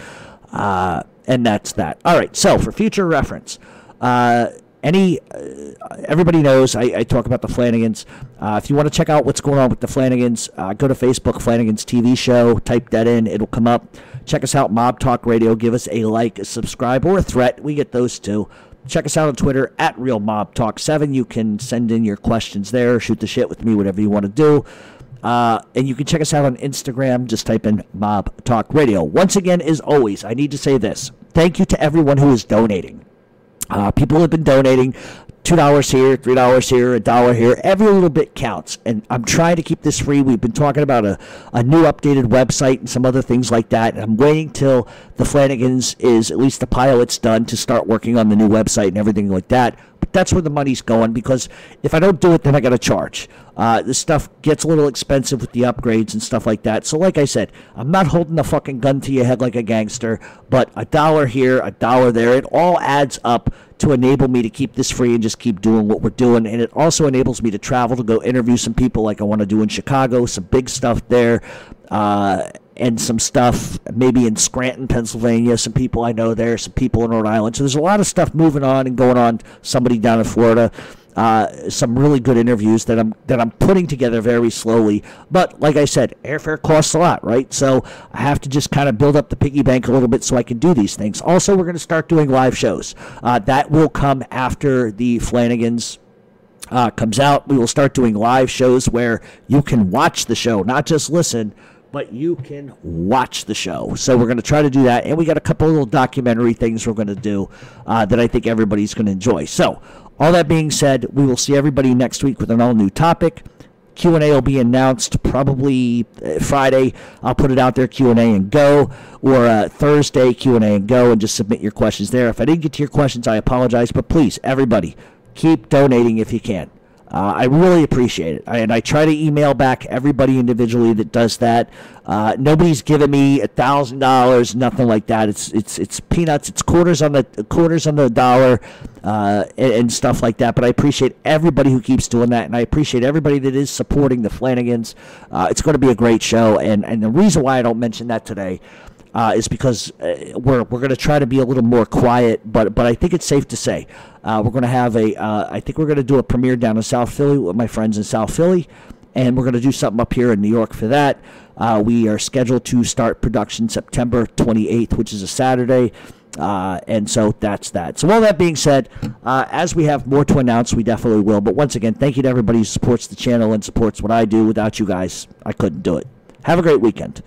uh, and that's that. All right. So for future reference, uh, any uh, everybody knows I, I, talk about the Flanagans. Uh, if you want to check out what's going on with the Flanagans, uh, go to Facebook Flanagans TV show. Type that in; it'll come up. Check us out, Mob Talk Radio. Give us a like, a subscribe, or a threat. We get those too. Check us out on Twitter at Real Mob Talk Seven. You can send in your questions there, shoot the shit with me, whatever you want to do. Uh, and you can check us out on Instagram. Just type in Mob Talk Radio. Once again, as always, I need to say this: thank you to everyone who is donating. Uh, people have been donating two dollars here, three dollars here, a dollar here. Every little bit counts, and I'm trying to keep this free. We've been talking about a, a new updated website and some other things like that. And I'm waiting till the Flanagans is at least the pilot's done to start working on the new website and everything like that. But that's where the money's going because if I don't do it, then I got to charge. Uh, this stuff gets a little expensive with the upgrades and stuff like that. So, like I said, I'm not holding the fucking gun to your head like a gangster, but a dollar here, a dollar there, it all adds up to enable me to keep this free and just keep doing what we're doing. And it also enables me to travel to go interview some people like I want to do in Chicago, some big stuff there. Uh, and some stuff maybe in Scranton, Pennsylvania. Some people I know there, some people in Rhode Island. So there's a lot of stuff moving on and going on. Somebody down in Florida uh, some really good interviews that I'm that I'm putting together very slowly. But like I said, airfare costs a lot, right? So I have to just kind of build up the piggy bank a little bit so I can do these things. Also, we're going to start doing live shows. Uh, that will come after the Flanagans. Uh, comes out, we will start doing live shows where you can watch the show, not just listen, but you can watch the show. So we're going to try to do that, and we got a couple little documentary things we're going to do uh, that I think everybody's going to enjoy. So all that being said, we will see everybody next week with an all new topic. Q&A will be announced probably uh, Friday. I'll put it out there Q&A and go or uh, Thursday Q&A and go and just submit your questions there. If I didn't get to your questions, I apologize, but please everybody keep donating if you can. Uh, I really appreciate it, I, and I try to email back everybody individually that does that. Uh, nobody's given me a thousand dollars, nothing like that. It's it's it's peanuts. It's quarters on the quarters on the dollar, uh, and, and stuff like that. But I appreciate everybody who keeps doing that, and I appreciate everybody that is supporting the Flanagans. Uh, it's going to be a great show, and and the reason why I don't mention that today uh, is because uh, we're we're going to try to be a little more quiet, but but I think it's safe to say uh, we're going to have a uh, I think we're going to do a premiere down in South Philly with my friends in South Philly, and we're going to do something up here in New York for that. We are scheduled to start production September 28th, which is a Saturday. Uh, and so that's that. So all that being said, uh, as we have more to announce, we definitely will. But once again, thank you to everybody who supports the channel and supports what I do. Without you guys, I couldn't do it. Have a great weekend.